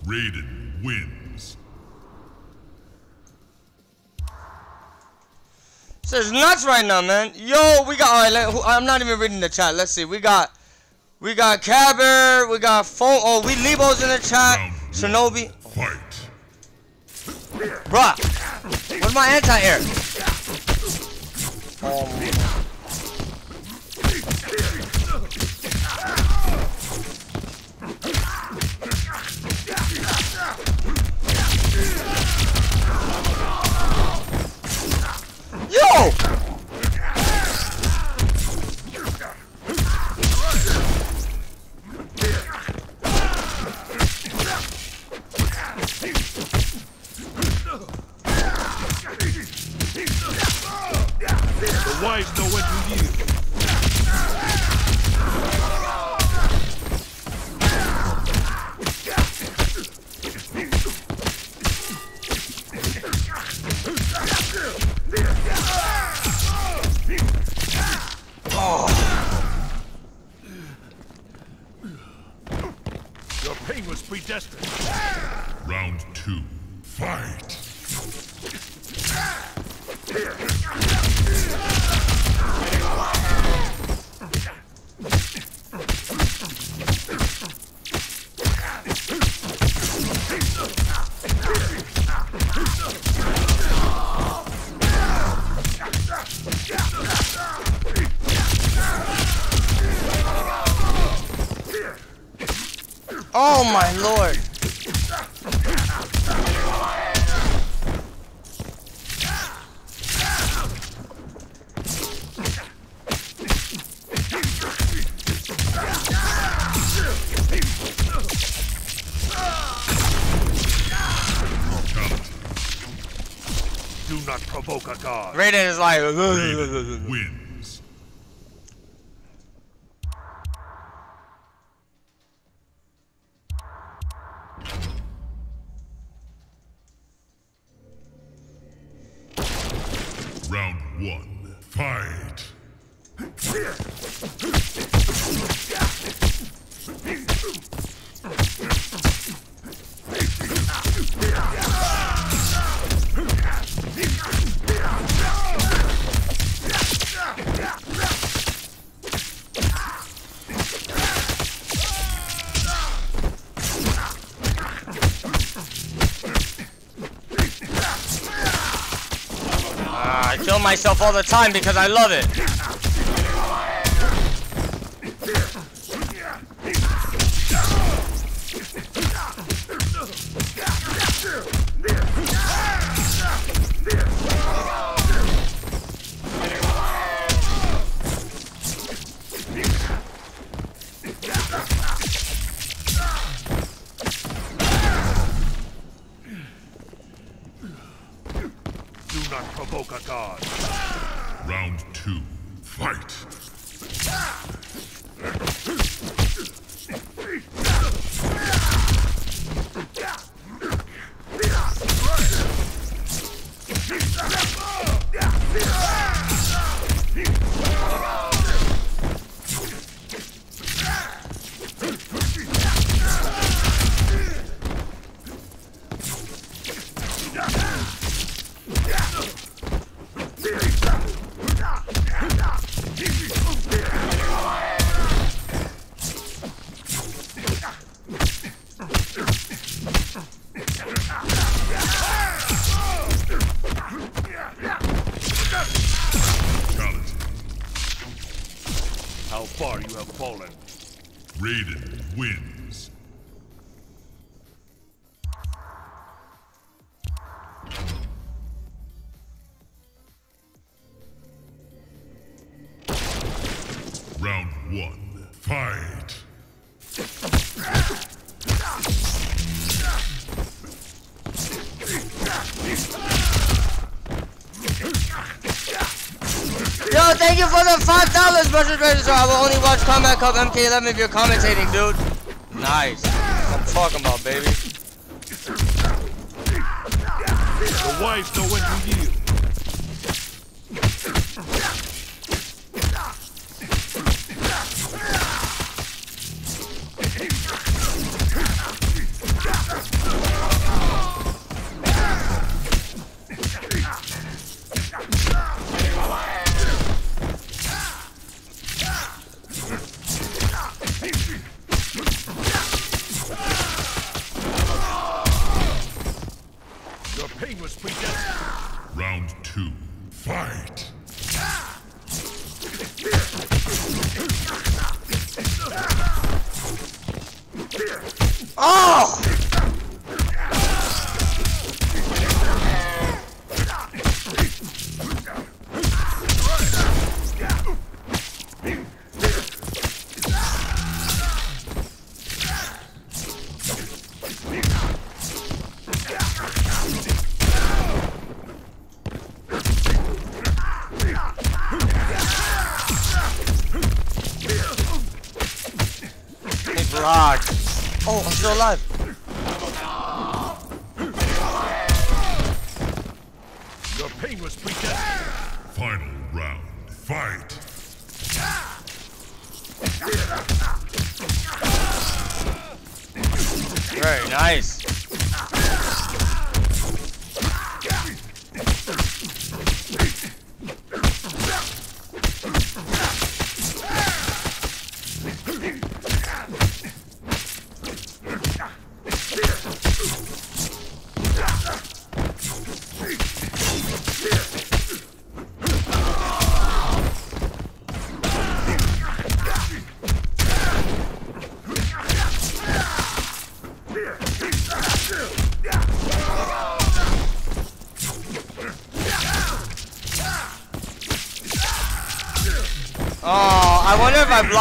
S2: Raiden wins.
S1: This is nuts right now, man. Yo, we got. All right, let, I'm not even reading the chat. Let's see. We got, we got Cabber. We got phone. Oh, we Lebo's in the chat.
S2: Round
S1: Shinobi.
S2: Fight.
S1: Bruh, where's my anti-air? Um, Raiden is like. Myself all the time because I love it.
S3: You
S1: the five dollars, Buster Register. I will only watch Kombat Cup MK11 if you're commentating, dude. Nice. I'm talking about, baby.
S3: The wise know when to yield.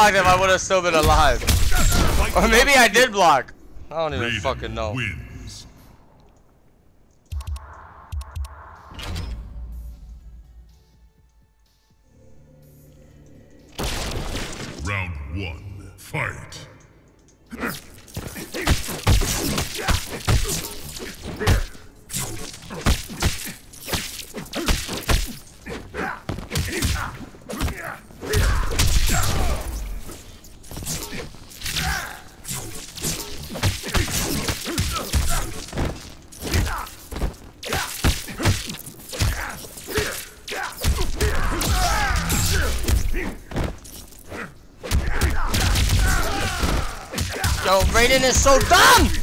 S2: Blocked him, I would have still been alive. Or maybe I did block. I don't even fucking know. Raiden is so dumb!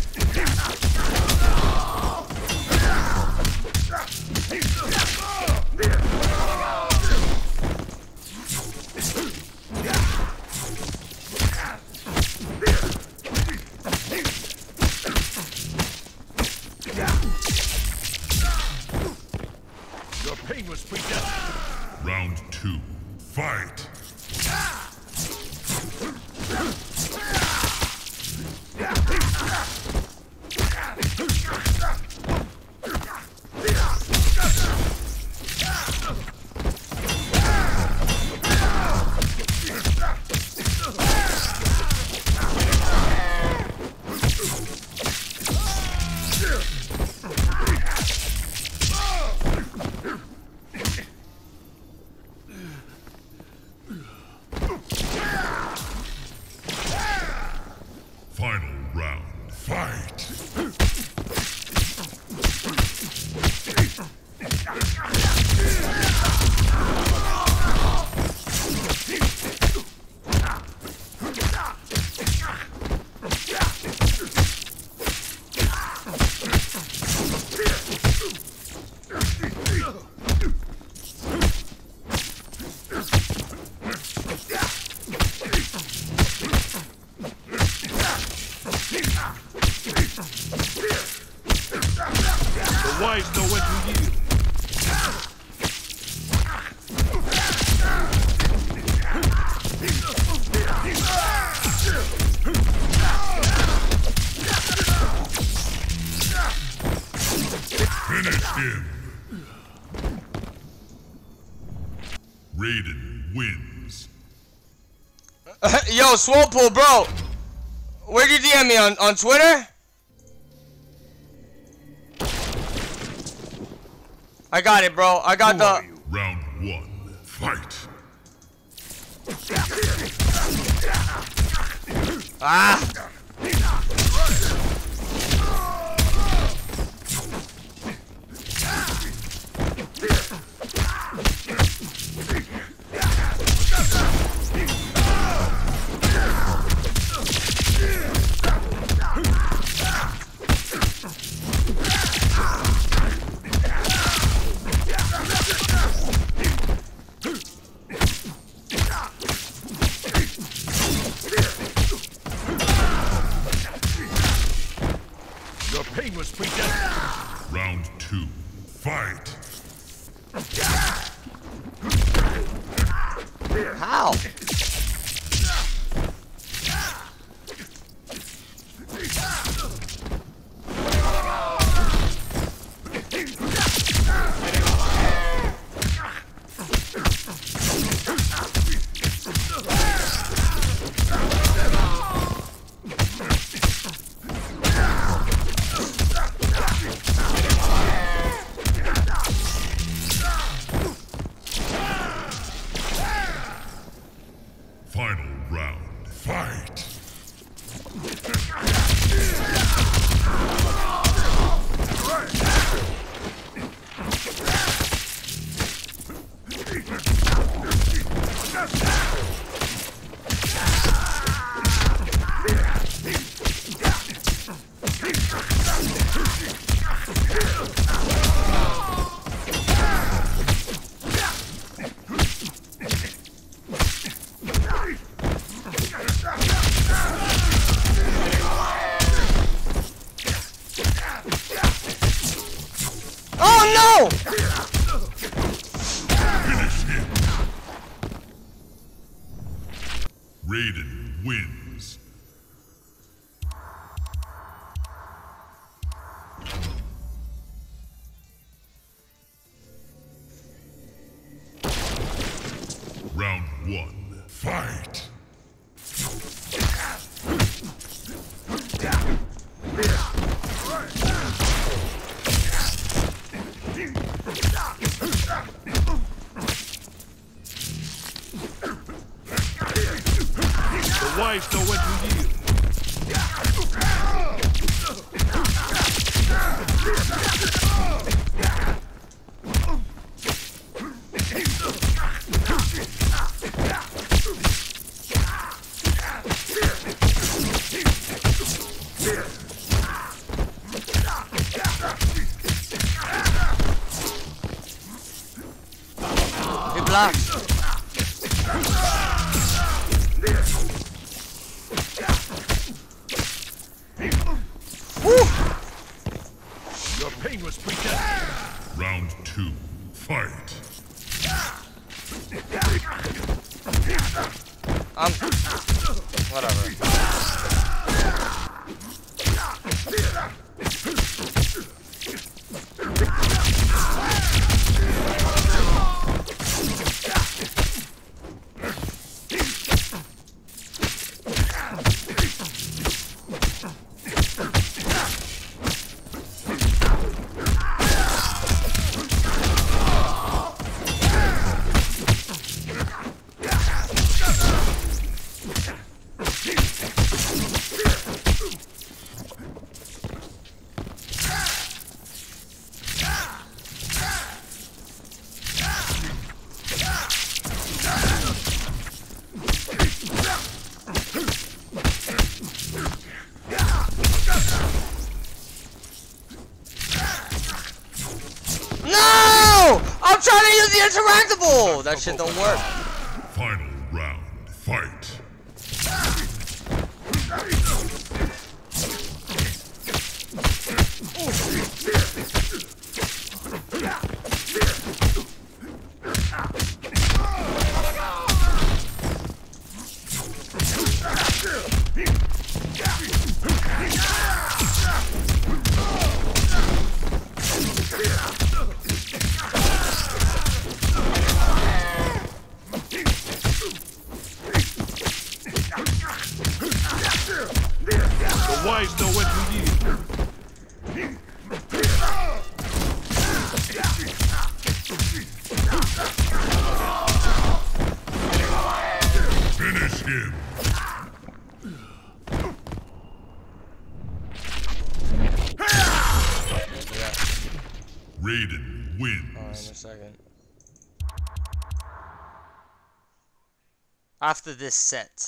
S2: Yo, Swolepool, bro! Where'd you DM me on, on Twitter? I got it, bro. I got the.
S6: Round one, fight!
S1: that shit don't work. of this set.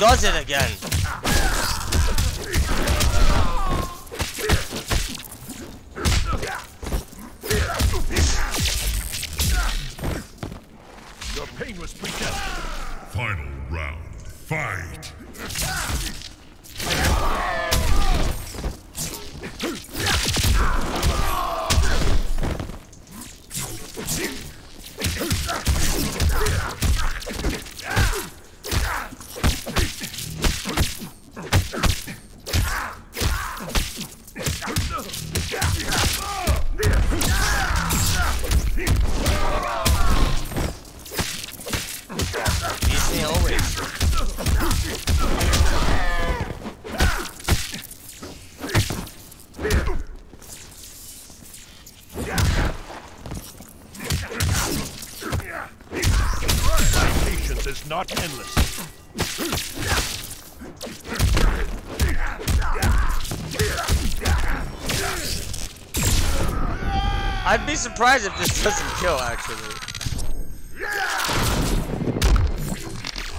S3: does
S1: it again. Your
S3: pain was predestined.
S2: Final round. Fight.
S1: Surprised if this doesn't kill, actually.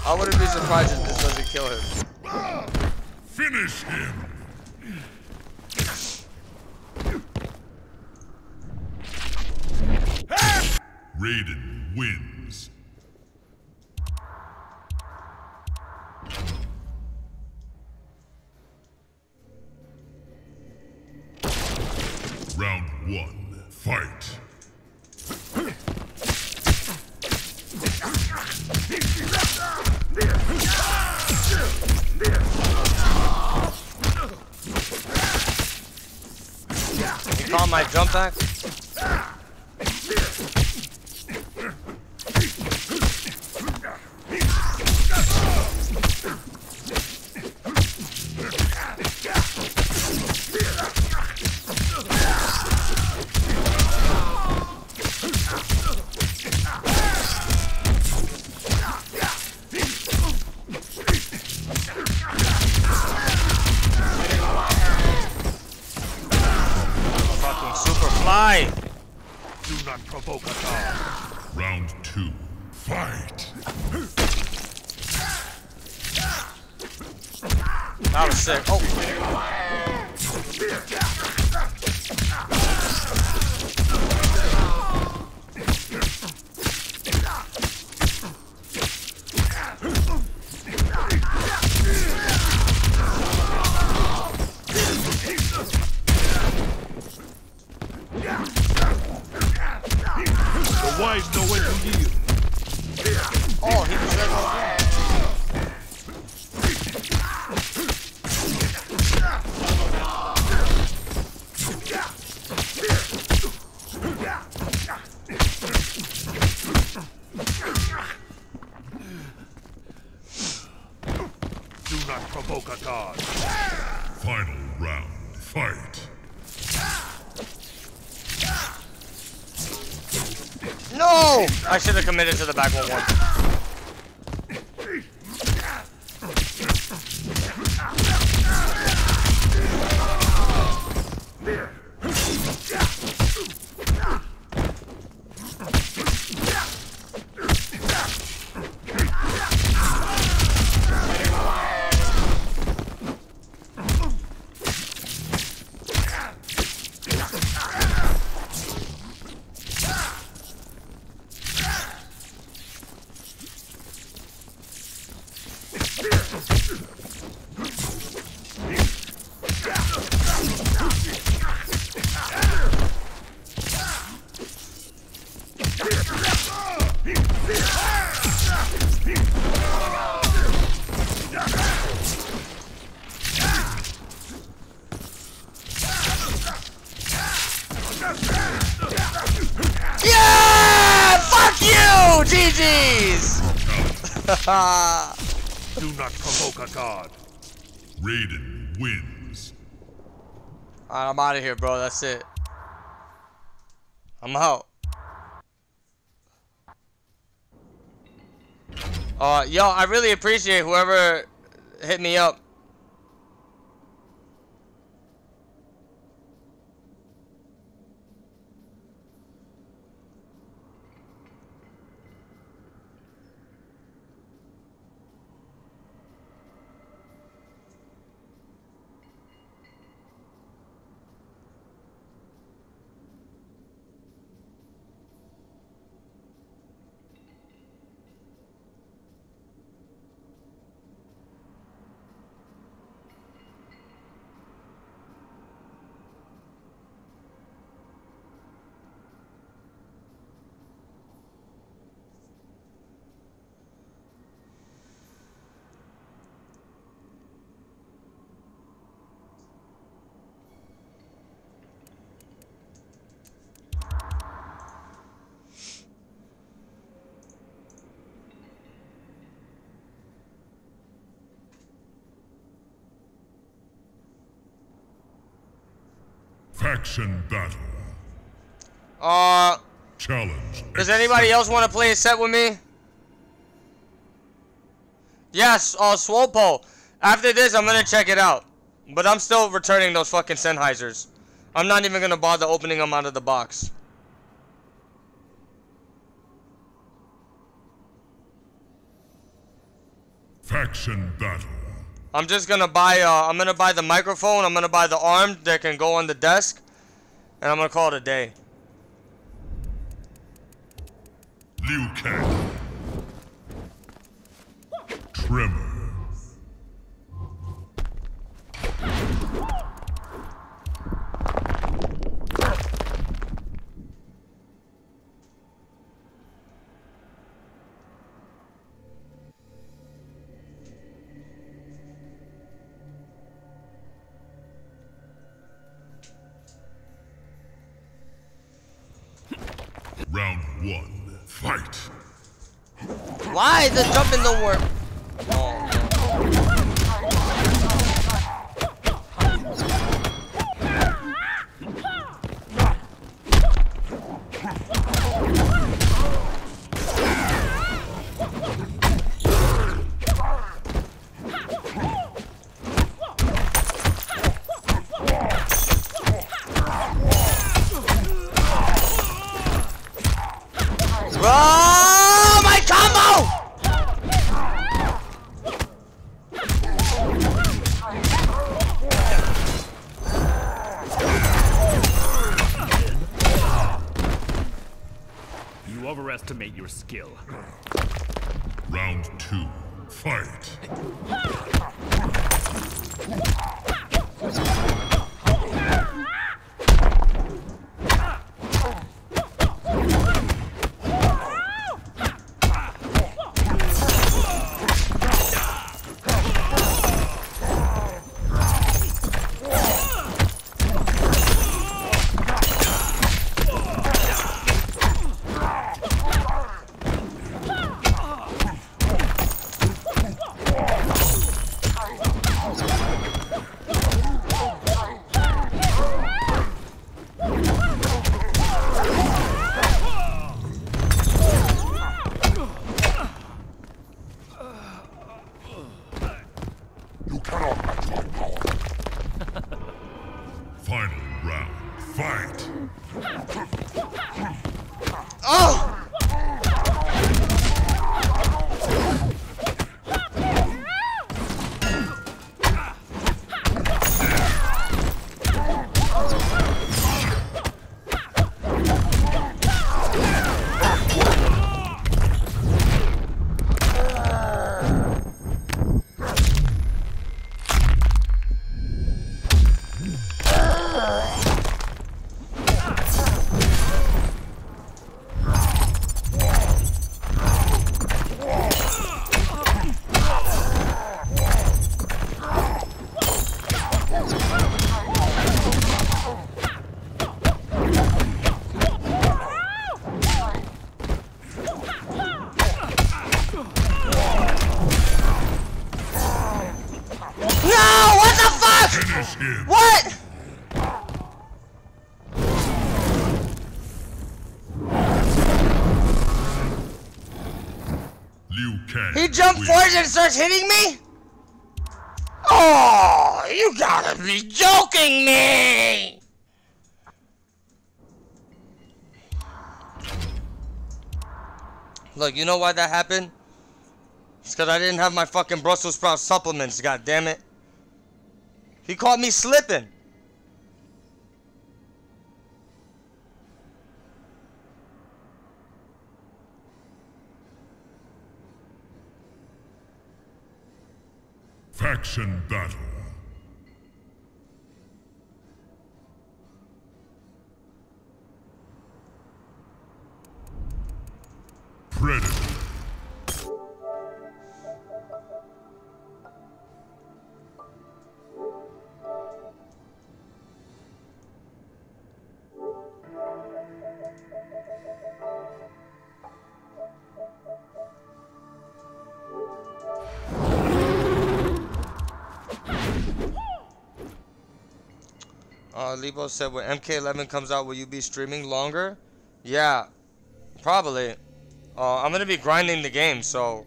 S1: I wouldn't be surprised if this doesn't kill him.
S2: Finish him.
S1: I should have committed to the back one one. Yeah! Fuck you! GG's!
S3: Do not provoke a god.
S2: Raiden wins.
S1: Alright, I'm out of here, bro. That's it. I'm out. Uh, yo, I really appreciate whoever hit me up.
S2: Faction battle.
S1: Uh,
S2: Challenge.
S1: does anybody else want to play a set with me? Yes, uh, Swolepool. After this, I'm gonna check it out. But I'm still returning those fucking Sennheisers. I'm not even gonna bother opening them out of the box.
S2: Faction battle.
S1: I'm just gonna buy. Uh, I'm gonna buy the microphone. I'm gonna buy the arm that can go on the desk, and I'm gonna call it a day.
S2: Liu Kang. Tremor.
S1: Why is the jumping don't work?
S3: Skill.
S2: Round two. Fight.
S1: What?
S2: Liu Kang.
S1: He jumped forward and starts hitting me? Oh, you gotta be joking me! Look, you know why that happened? It's because I didn't have my fucking Brussels sprout supplements, god damn it. He caught me slipping.
S2: Faction battle. Predator.
S1: Lebo said when MK11 comes out, will you be streaming longer? Yeah, probably. Uh, I'm gonna be grinding the game, so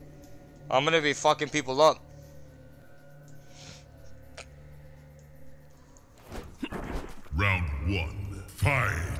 S1: I'm gonna be fucking people up.
S2: Round one. Fight.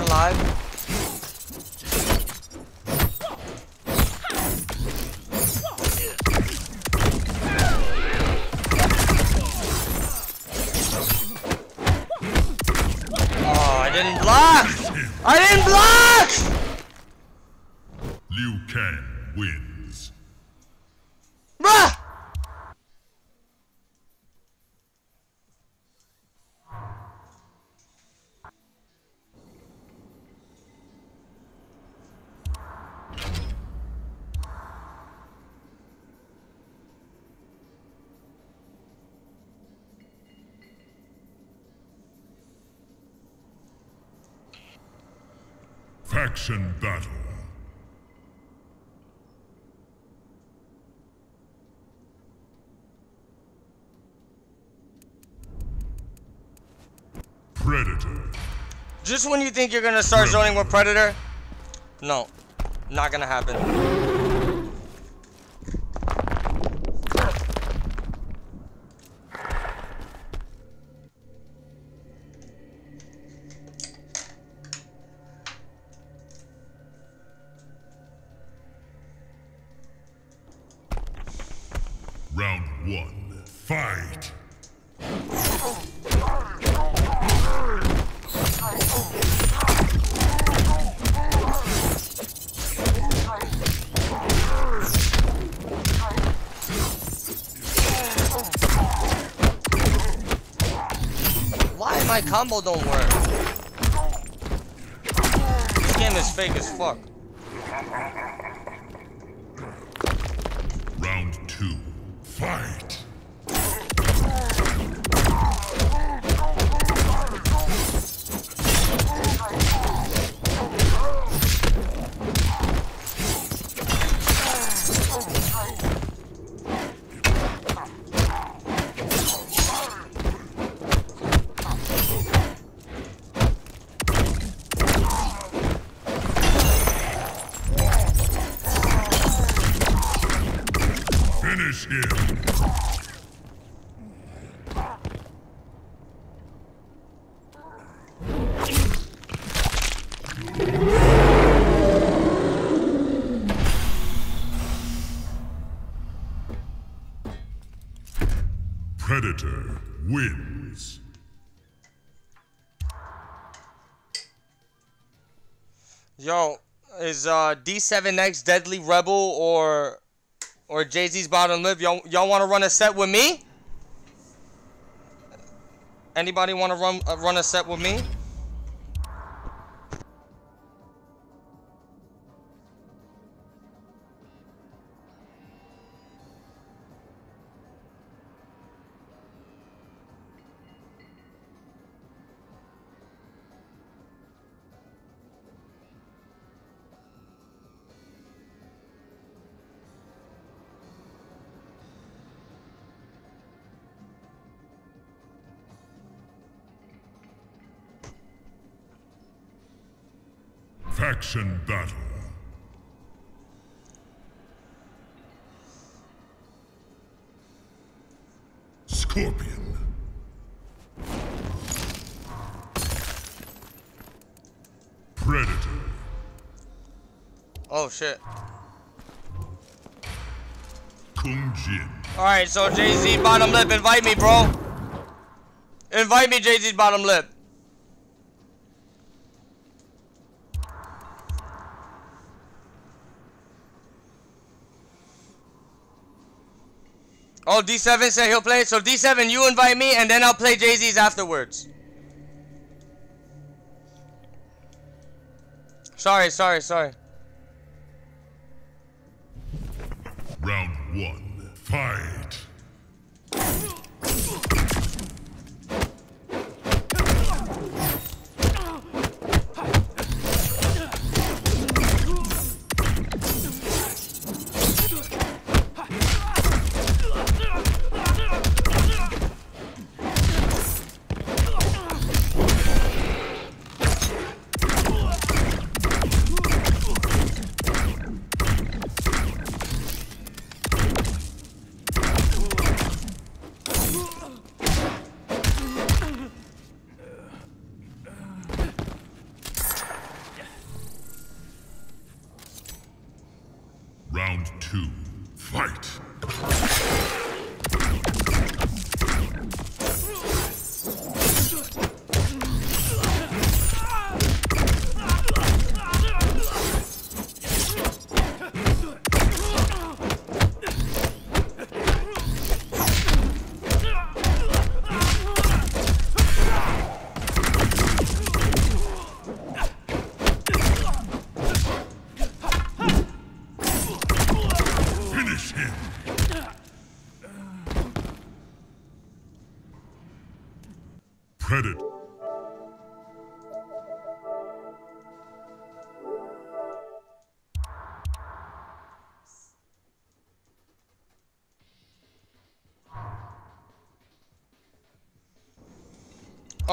S1: Alive?
S2: Faction battle. Predator.
S1: Just when you think you're gonna start zoning with Predator, no, not gonna happen. Combo don't work? This game is fake as fuck. D7X Deadly Rebel or or Jay Z's Bottom Lip. Y'all y'all want to run a set with me? Anybody want to run uh, run a set with me?
S2: Faction battle. Scorpion. Predator.
S1: Oh shit.
S2: Kung Jin.
S1: All right, so Jay Z Bottom Lip, invite me, bro. Invite me, Jay Z's Bottom Lip. Oh, D7 said he'll play. So D7, you invite me, and then I'll play Jay Z's afterwards. Sorry, sorry, sorry.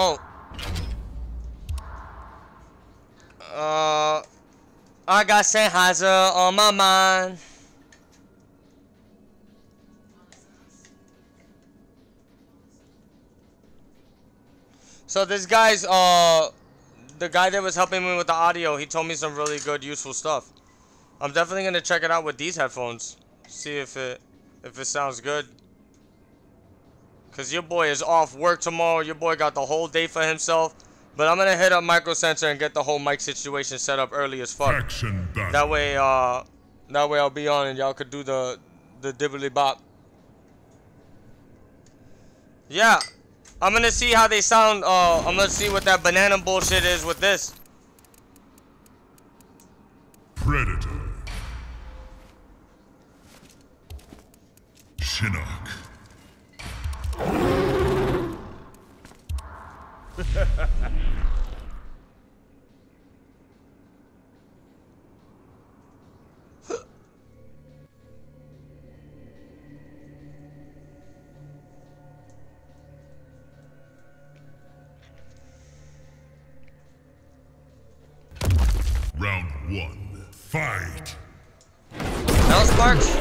S1: Oh. Uh, I got Sennheiser on my mind. So this guy's uh, the guy that was helping me with the audio. He told me some really good, useful stuff. I'm definitely gonna check it out with these headphones. See if it if it sounds good. Cause your boy is off work tomorrow. Your boy got the whole day for himself. But I'm gonna hit up Micro Center and get the whole mic situation set up early as fuck.
S2: Battle.
S1: That way, uh, that way I'll be on and y'all could do the the dibbly bop. Yeah, I'm gonna see how they sound. Uh, I'm gonna see what that banana bullshit is with this.
S2: Predator. Shinnok. Round one. Fight.
S1: Now Sparks.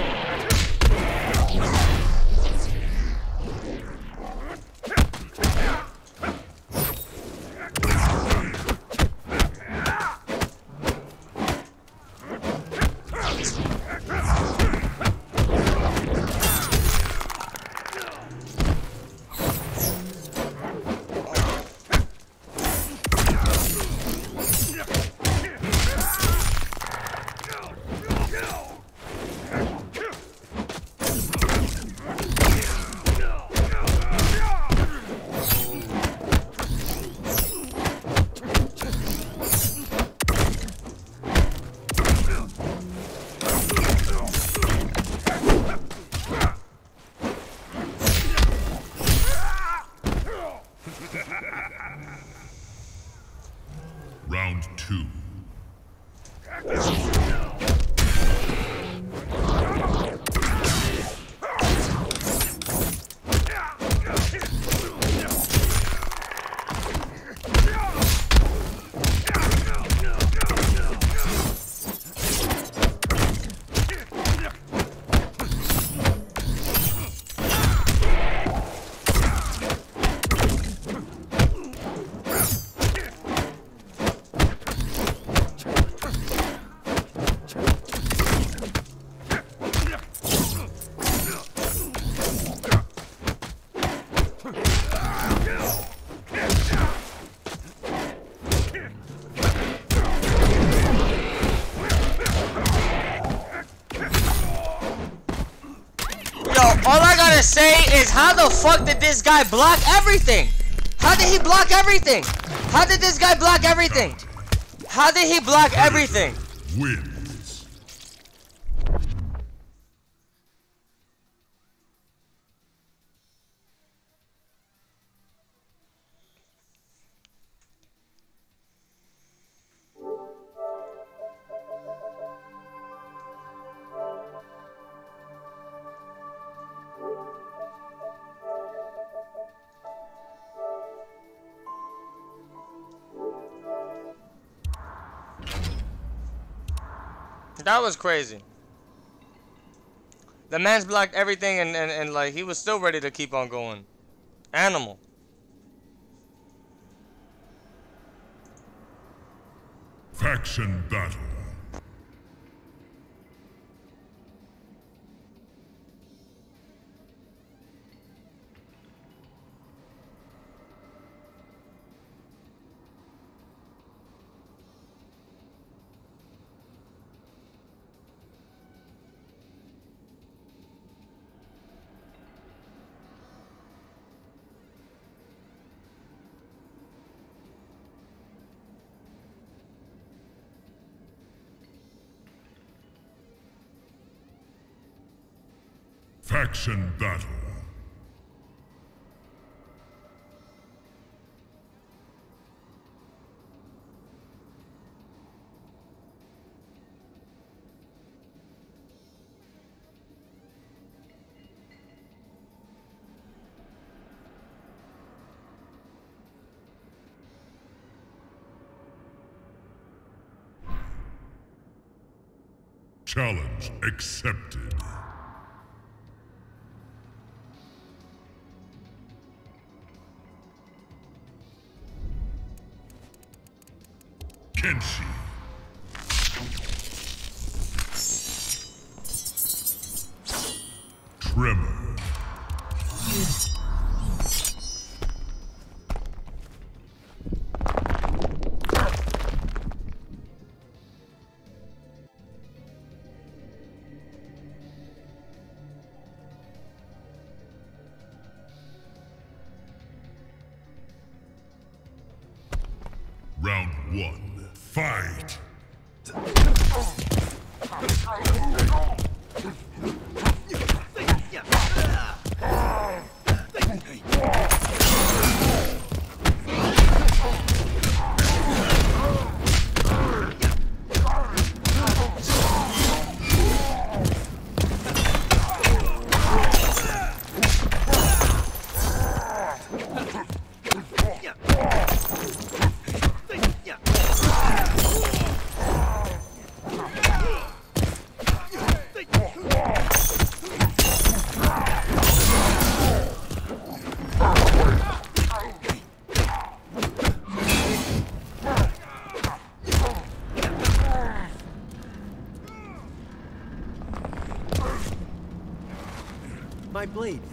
S1: The fuck did this guy block everything? How did he block everything? How did this guy block everything? How did he block everything?
S2: Wins.
S1: Was crazy. The man's blocked everything and, and, and like he was still ready to keep on going. Animal.
S2: Faction battle. Faction battle. Challenge accepted.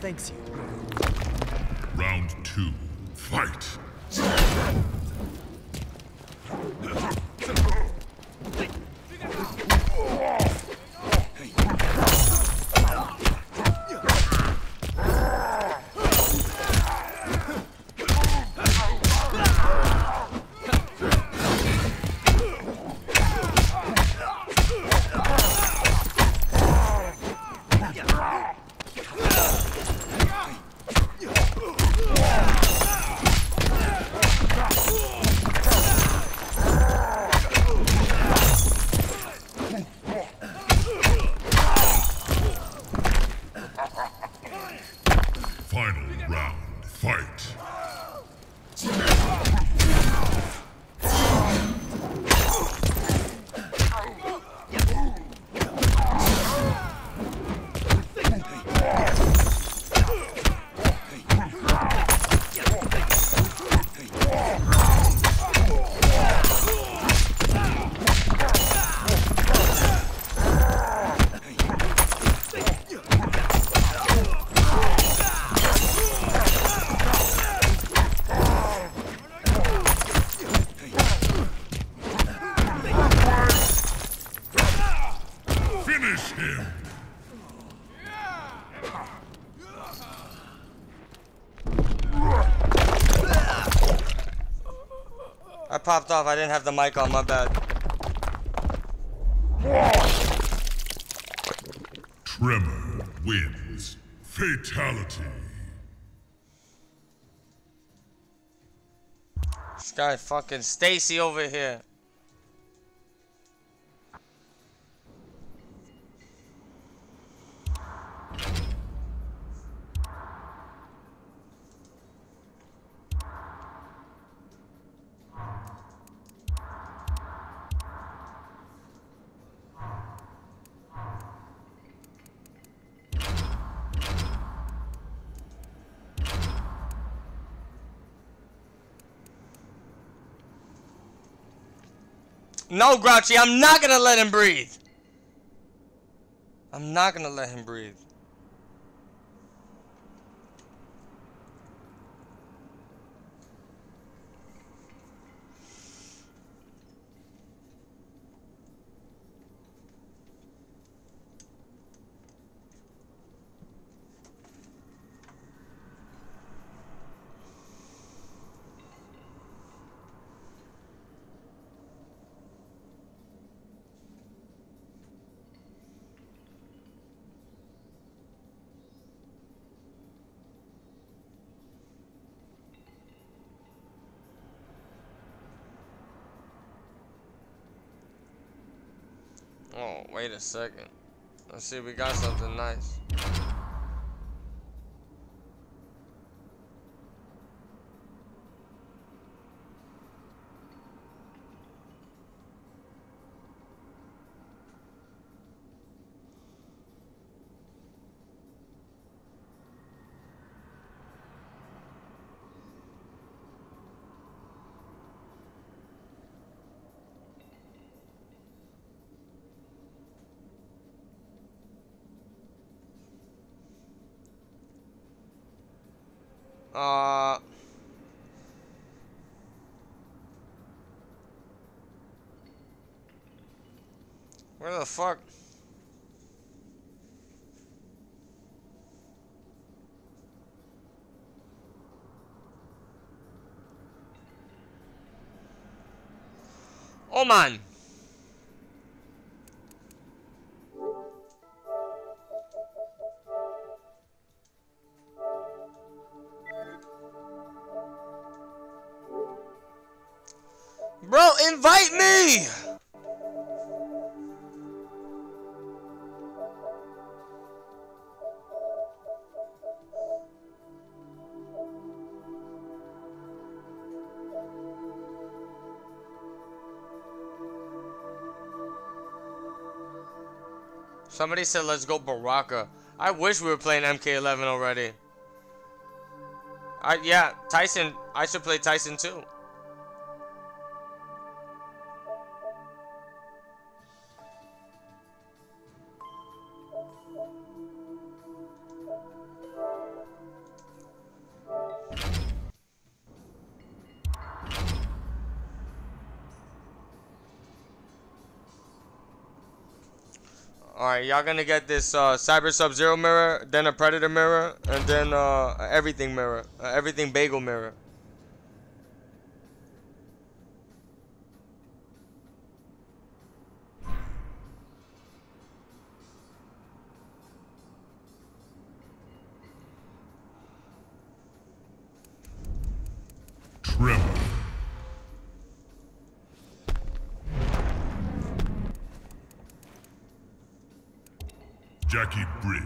S7: Thanks
S1: popped off. I didn't have the mic on. My bad.
S2: Tremor wins. Fatality.
S1: This guy fucking Stacy over here. No, Grouchy, I'm not gonna let him breathe. I'm not gonna let him breathe. Oh, wait a second. Let's see, we got something nice. The fuck? Oh man. Bro, invite me! Somebody said let's go Baraka. I wish we were playing MK11 already. I yeah, Tyson. I should play Tyson too. Y'all gonna get this uh, Cyber Sub Zero mirror, then a Predator mirror, and then uh, everything mirror, uh, everything bagel mirror.
S2: Jacqui Briggs.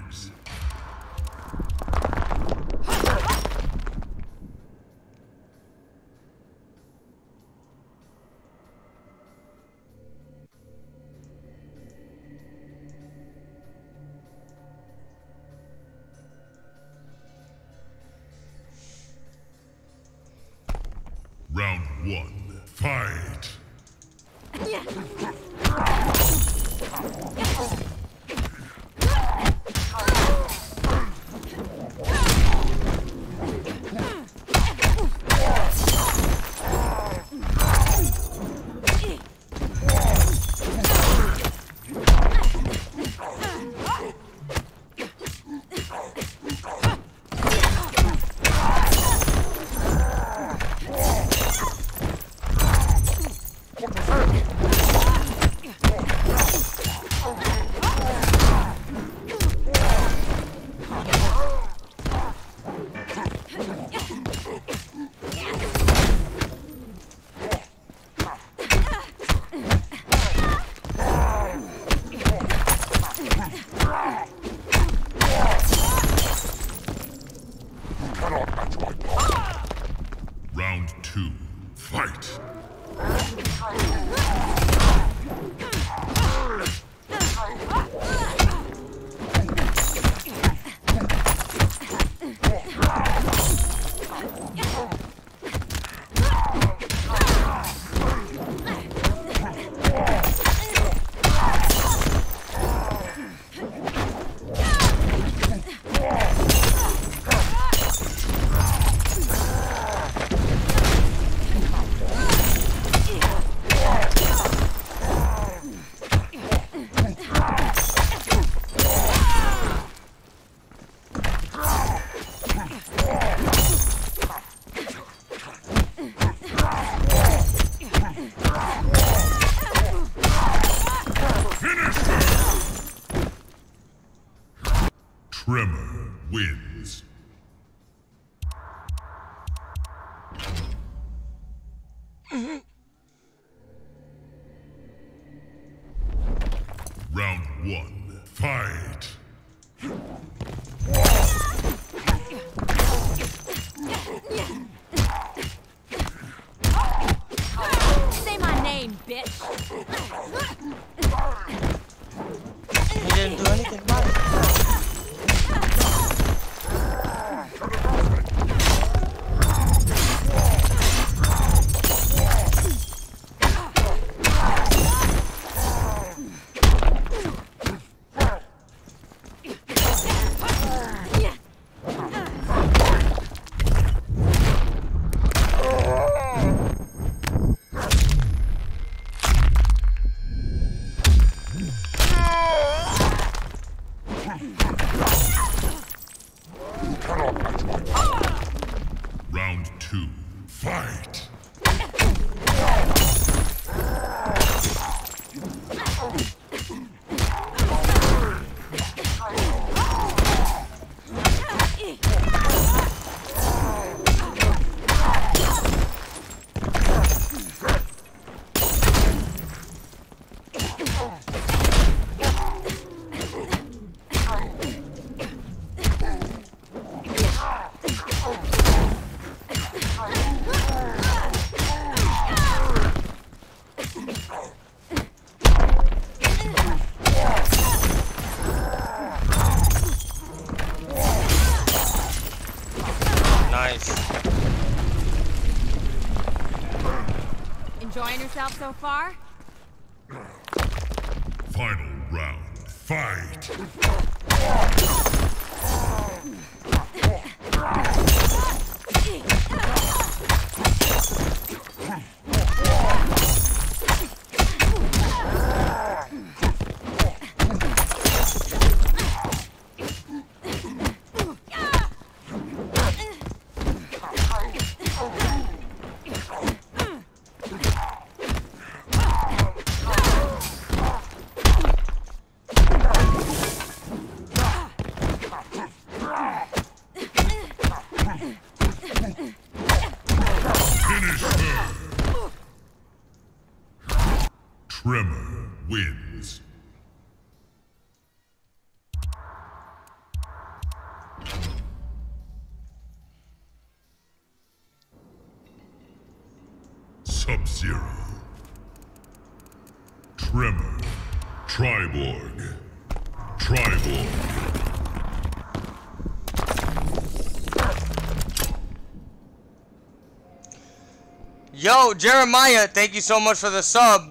S2: yourself so far?
S1: Yo, Jeremiah, thank you so much for the sub.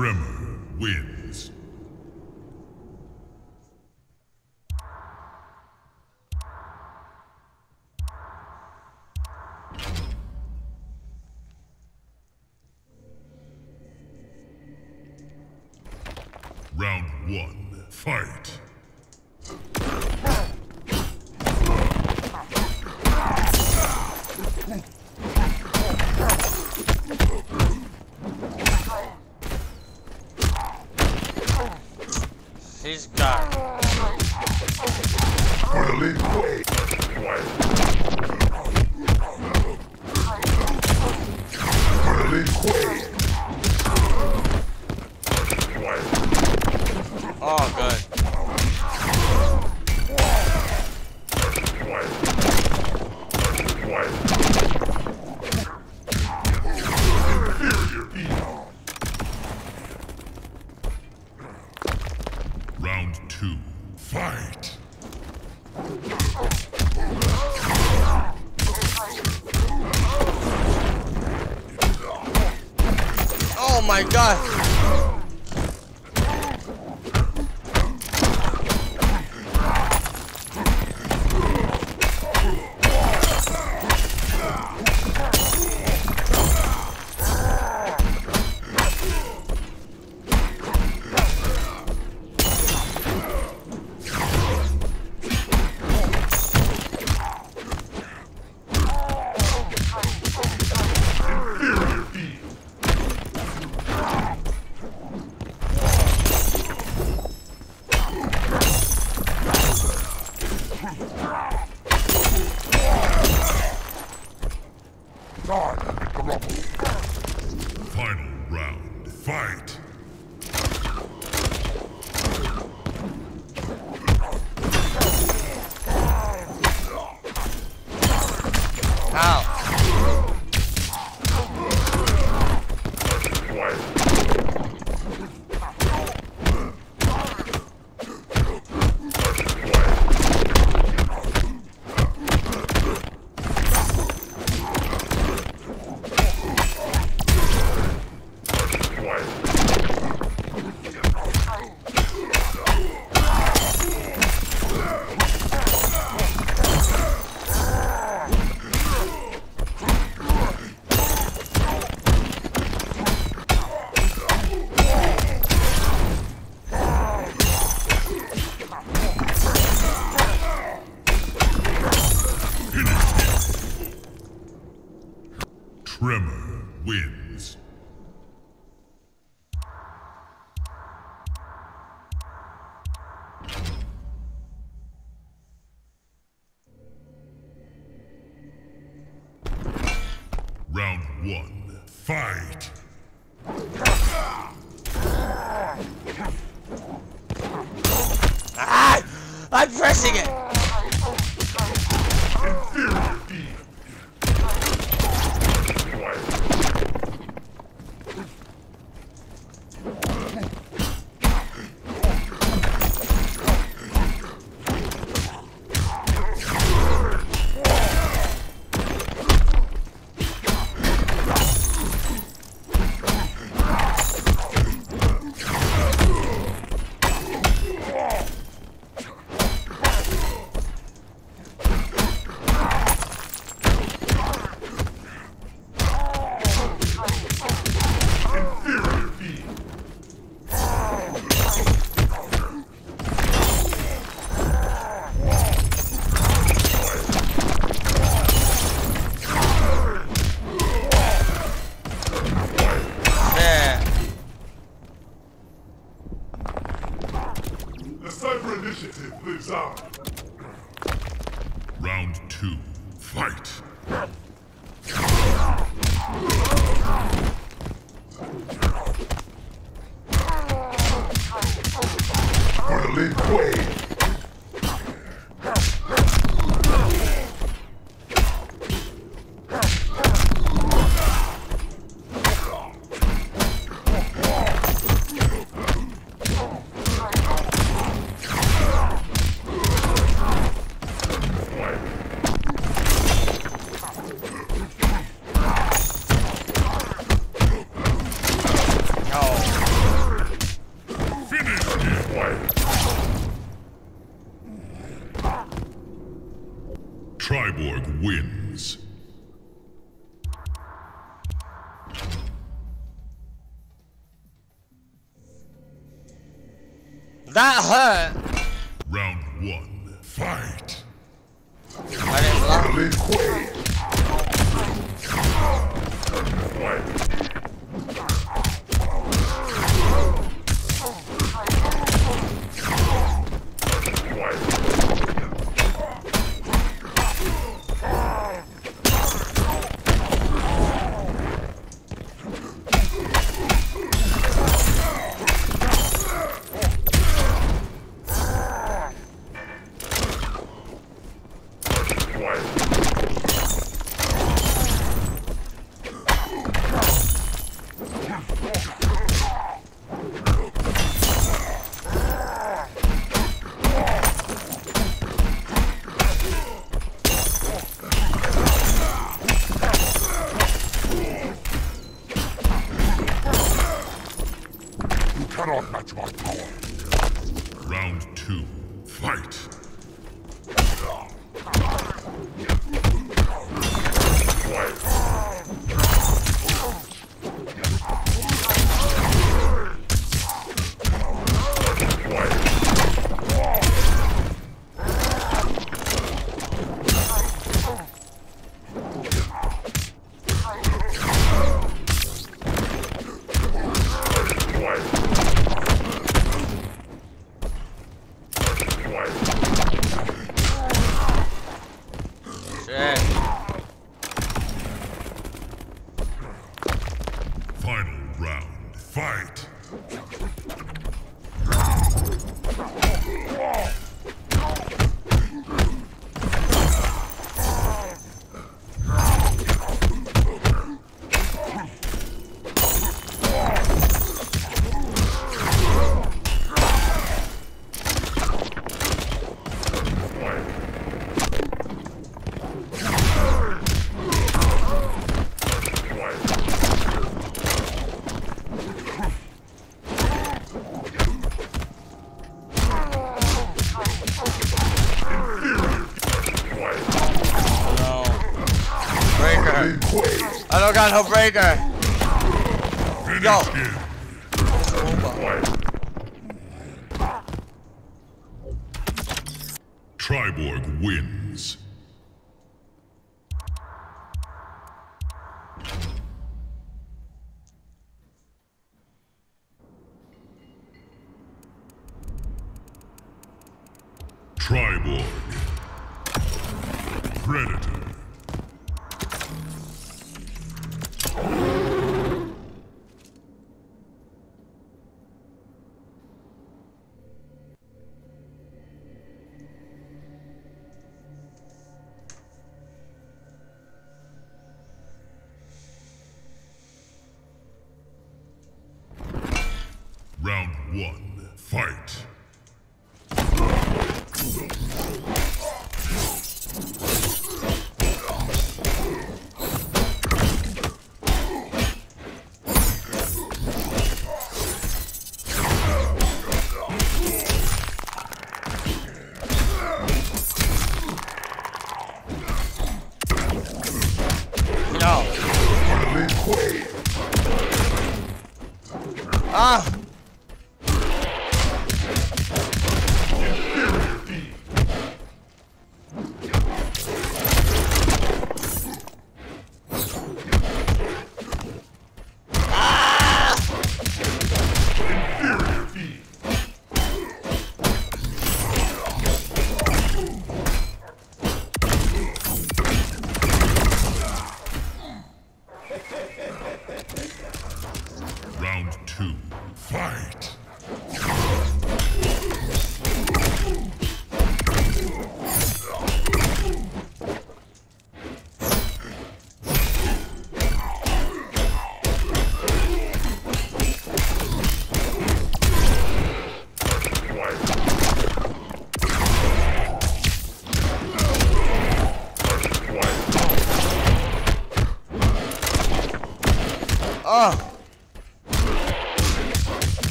S2: Tremor wins. Round one, fight.
S1: Oh
S2: Tremor wins.
S1: I don't got no breaker. Yo.
S2: Triborg wins.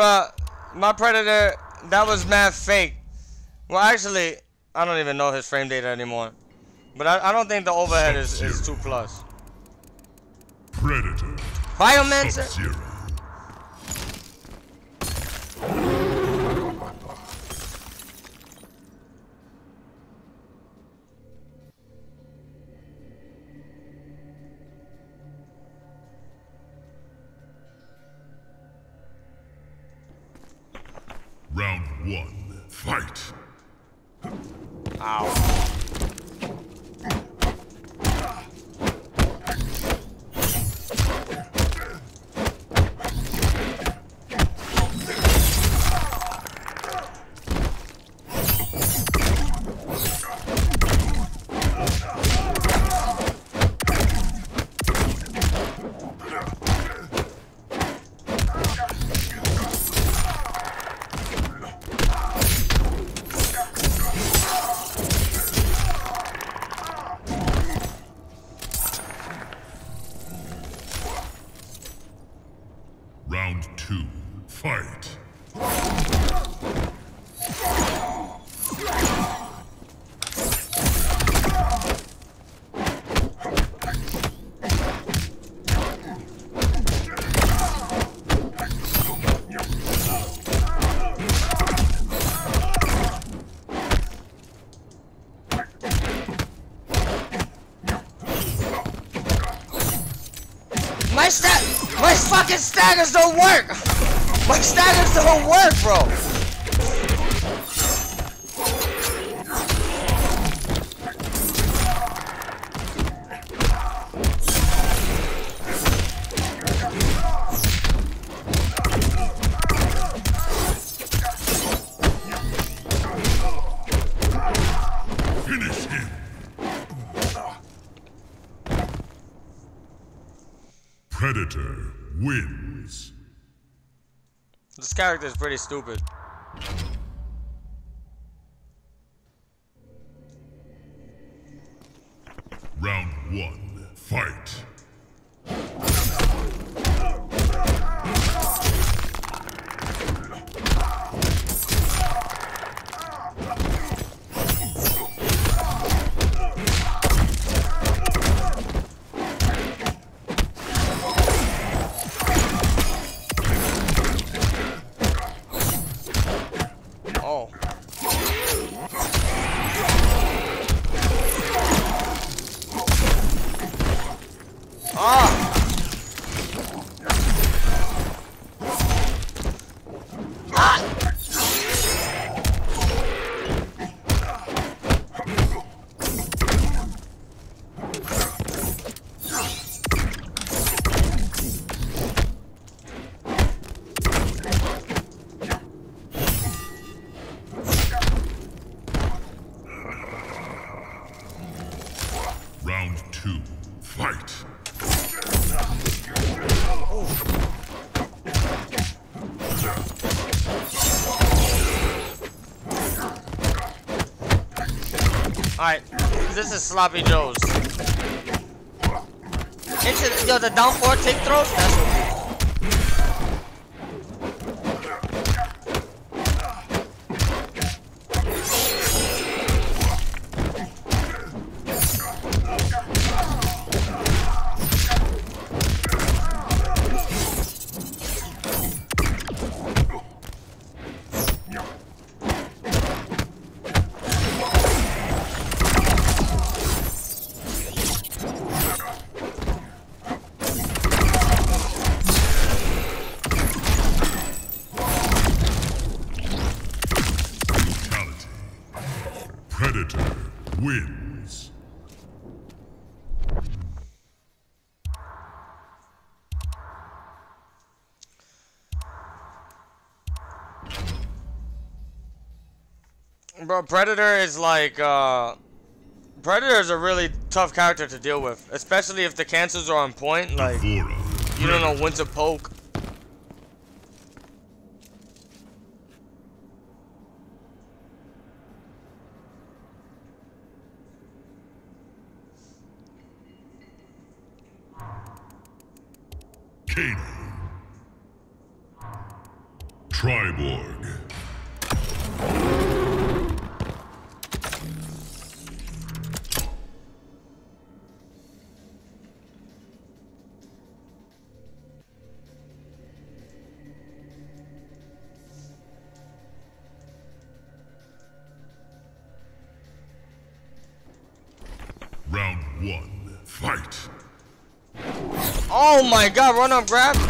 S1: Bruh, my predator, that was mad fake. Well, actually, I don't even know his frame data anymore. But I, I don't think the overhead is, is 2 plus.
S2: Predator
S1: Biomancer?
S2: Fight.
S1: Ow. Fucking staggers don't work. My staggers don't work, bro. Character is pretty stupid.
S2: Round one, fight.
S1: Sloppy Joe's. Yo, the down four tick throws? That's Bro, Predator is like, uh... Predator is a really tough character to deal with. Especially if the cancels are on point. Like, you don't know when to poke.
S2: Oh my god, run up, grab.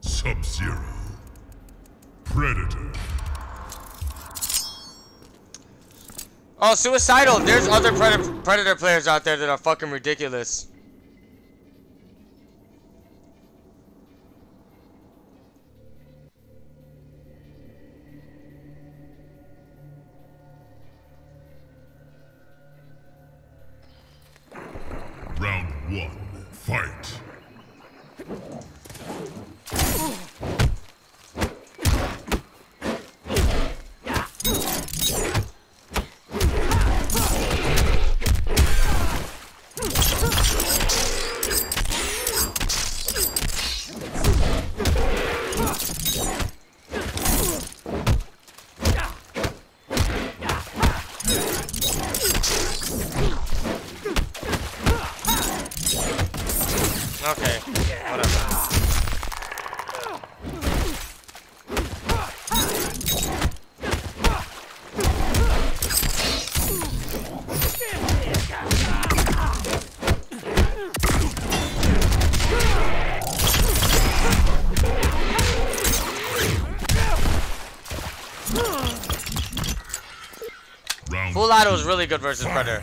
S2: Sub-Zero. Predator.
S1: Oh, suicidal. There's other predator players out there that are fucking ridiculous. Okay, whatever. Full Auto is really good versus Predator.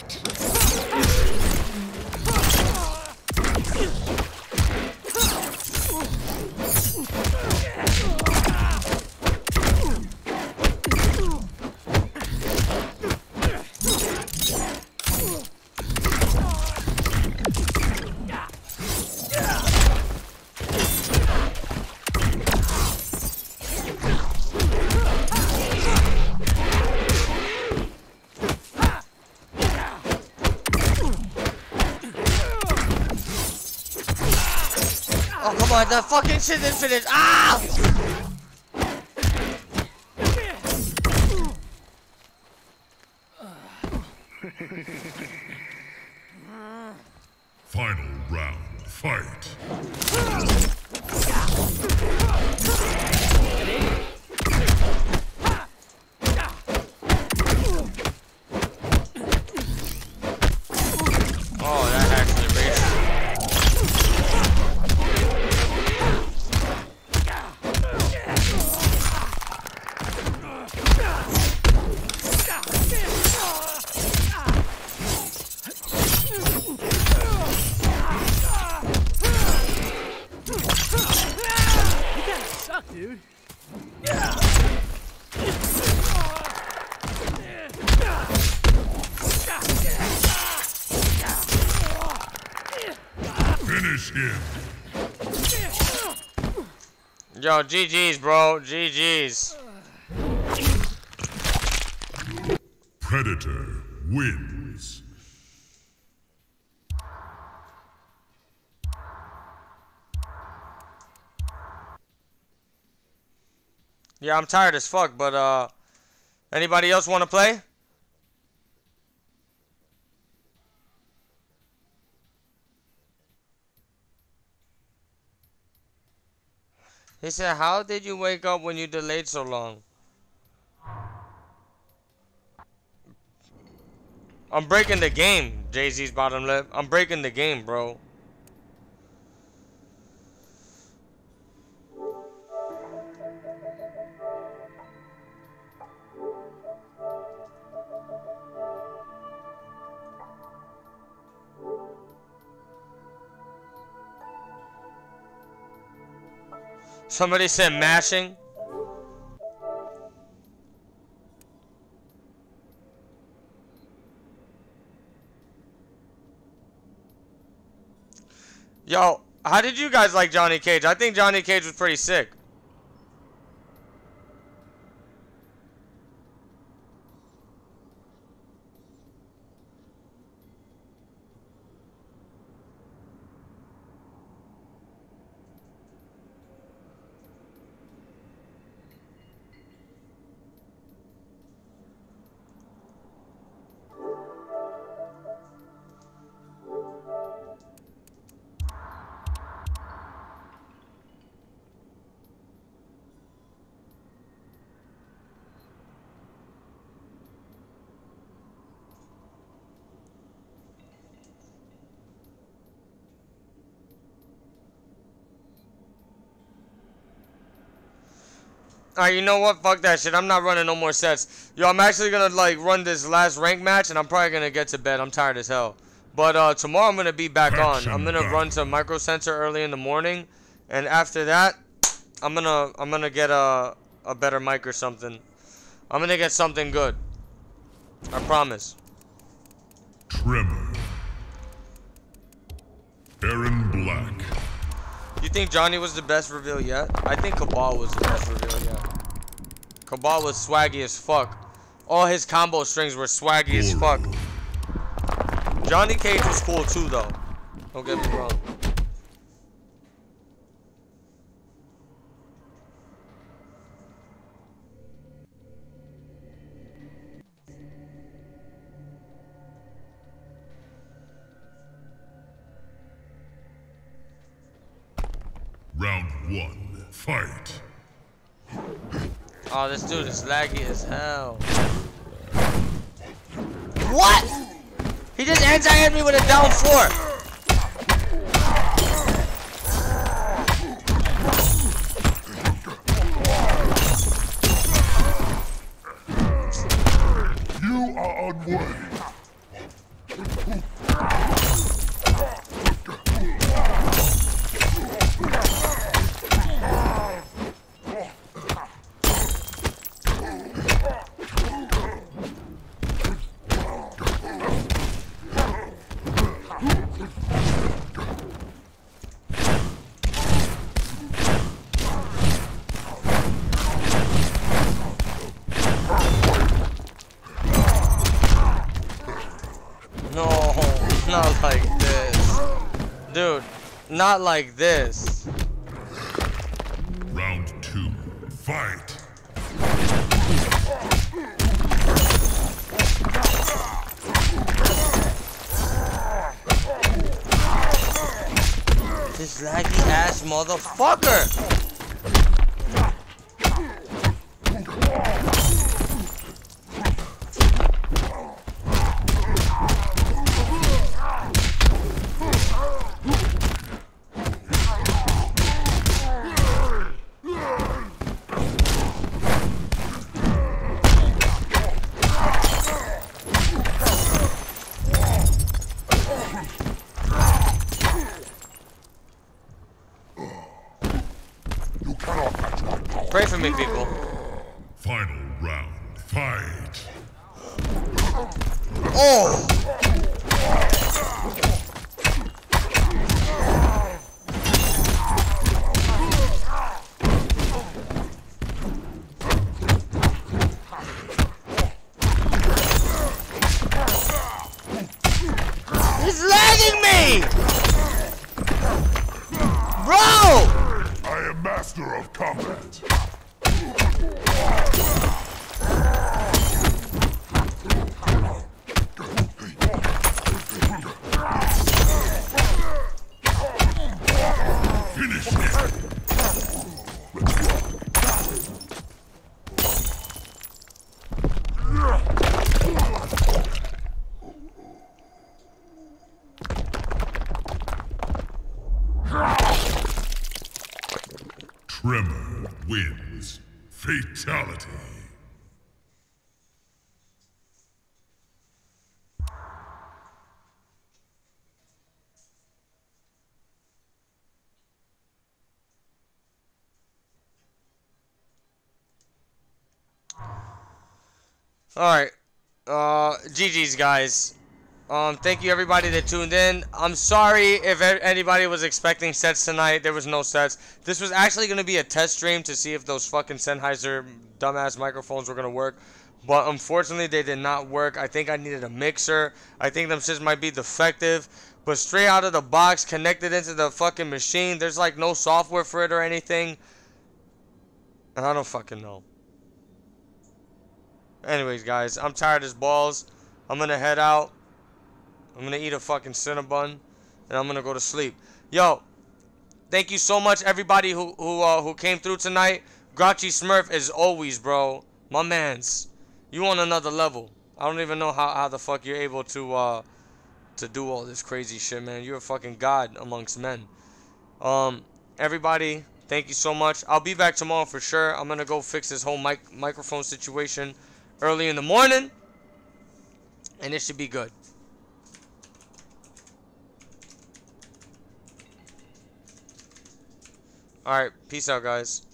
S1: The fucking shit didn't finish. Ah! GG's, bro. GG's.
S2: Predator wins.
S1: Yeah, I'm tired as fuck, but, uh, anybody else want to play? He said, how did you wake up when you delayed so long? I'm breaking the game, Jay-Z's bottom lip. I'm breaking the game, bro. Somebody said mashing. Yo, how did you guys like Johnny Cage? I think Johnny Cage was pretty sick. Alright, you know what? Fuck that shit. I'm not running no more sets. Yo, I'm actually gonna like run this last rank match and I'm probably gonna get to bed. I'm tired as hell. But uh, tomorrow I'm gonna be back on. I'm gonna run some Micro Center early in the morning, and after that, I'm gonna I'm gonna get a a better mic or something. I'm gonna get something good. I promise.
S2: Tremor. Erron.
S1: You think Johnny was the best reveal yet? I think Cabal was the best reveal yet. Cabal was swaggy as fuck. All his combo strings were swaggy as fuck. Johnny Cage was cool too though. Don't get me wrong. Oh, this dude is laggy as hell. What? He just anti-hit me with a down four. Not like this.
S2: Round two. Fight.
S1: This laggy ass motherfucker. Alright. Uh, GG's, guys. Um, thank you everybody that tuned in. I'm sorry if anybody was expecting sets tonight. There was no sets. This was actually going to be a test stream to see if those fucking Sennheiser dumbass microphones were going to work. But unfortunately, they did not work. I think I needed a mixer. I think them shits might be defective. But straight out of the box, connected into the fucking machine. There's like no software for it or anything. And I don't fucking know. Anyways, guys, I'm tired as balls. I'm gonna head out. I'm gonna eat a fucking Cinnabon, and I'm gonna go to sleep. Yo, thank you so much, everybody who who uh, who came through tonight. Grouchy Smurf is always, bro. My man's. You on another level. I don't even know how, how the fuck you're able to uh to do all this crazy shit, man. You're a fucking god amongst men. Um, everybody, Thank you so much. I'll be back tomorrow for sure. I'm gonna go fix this whole mic microphone situation early in the morning, and it should be good. All right, peace out, guys.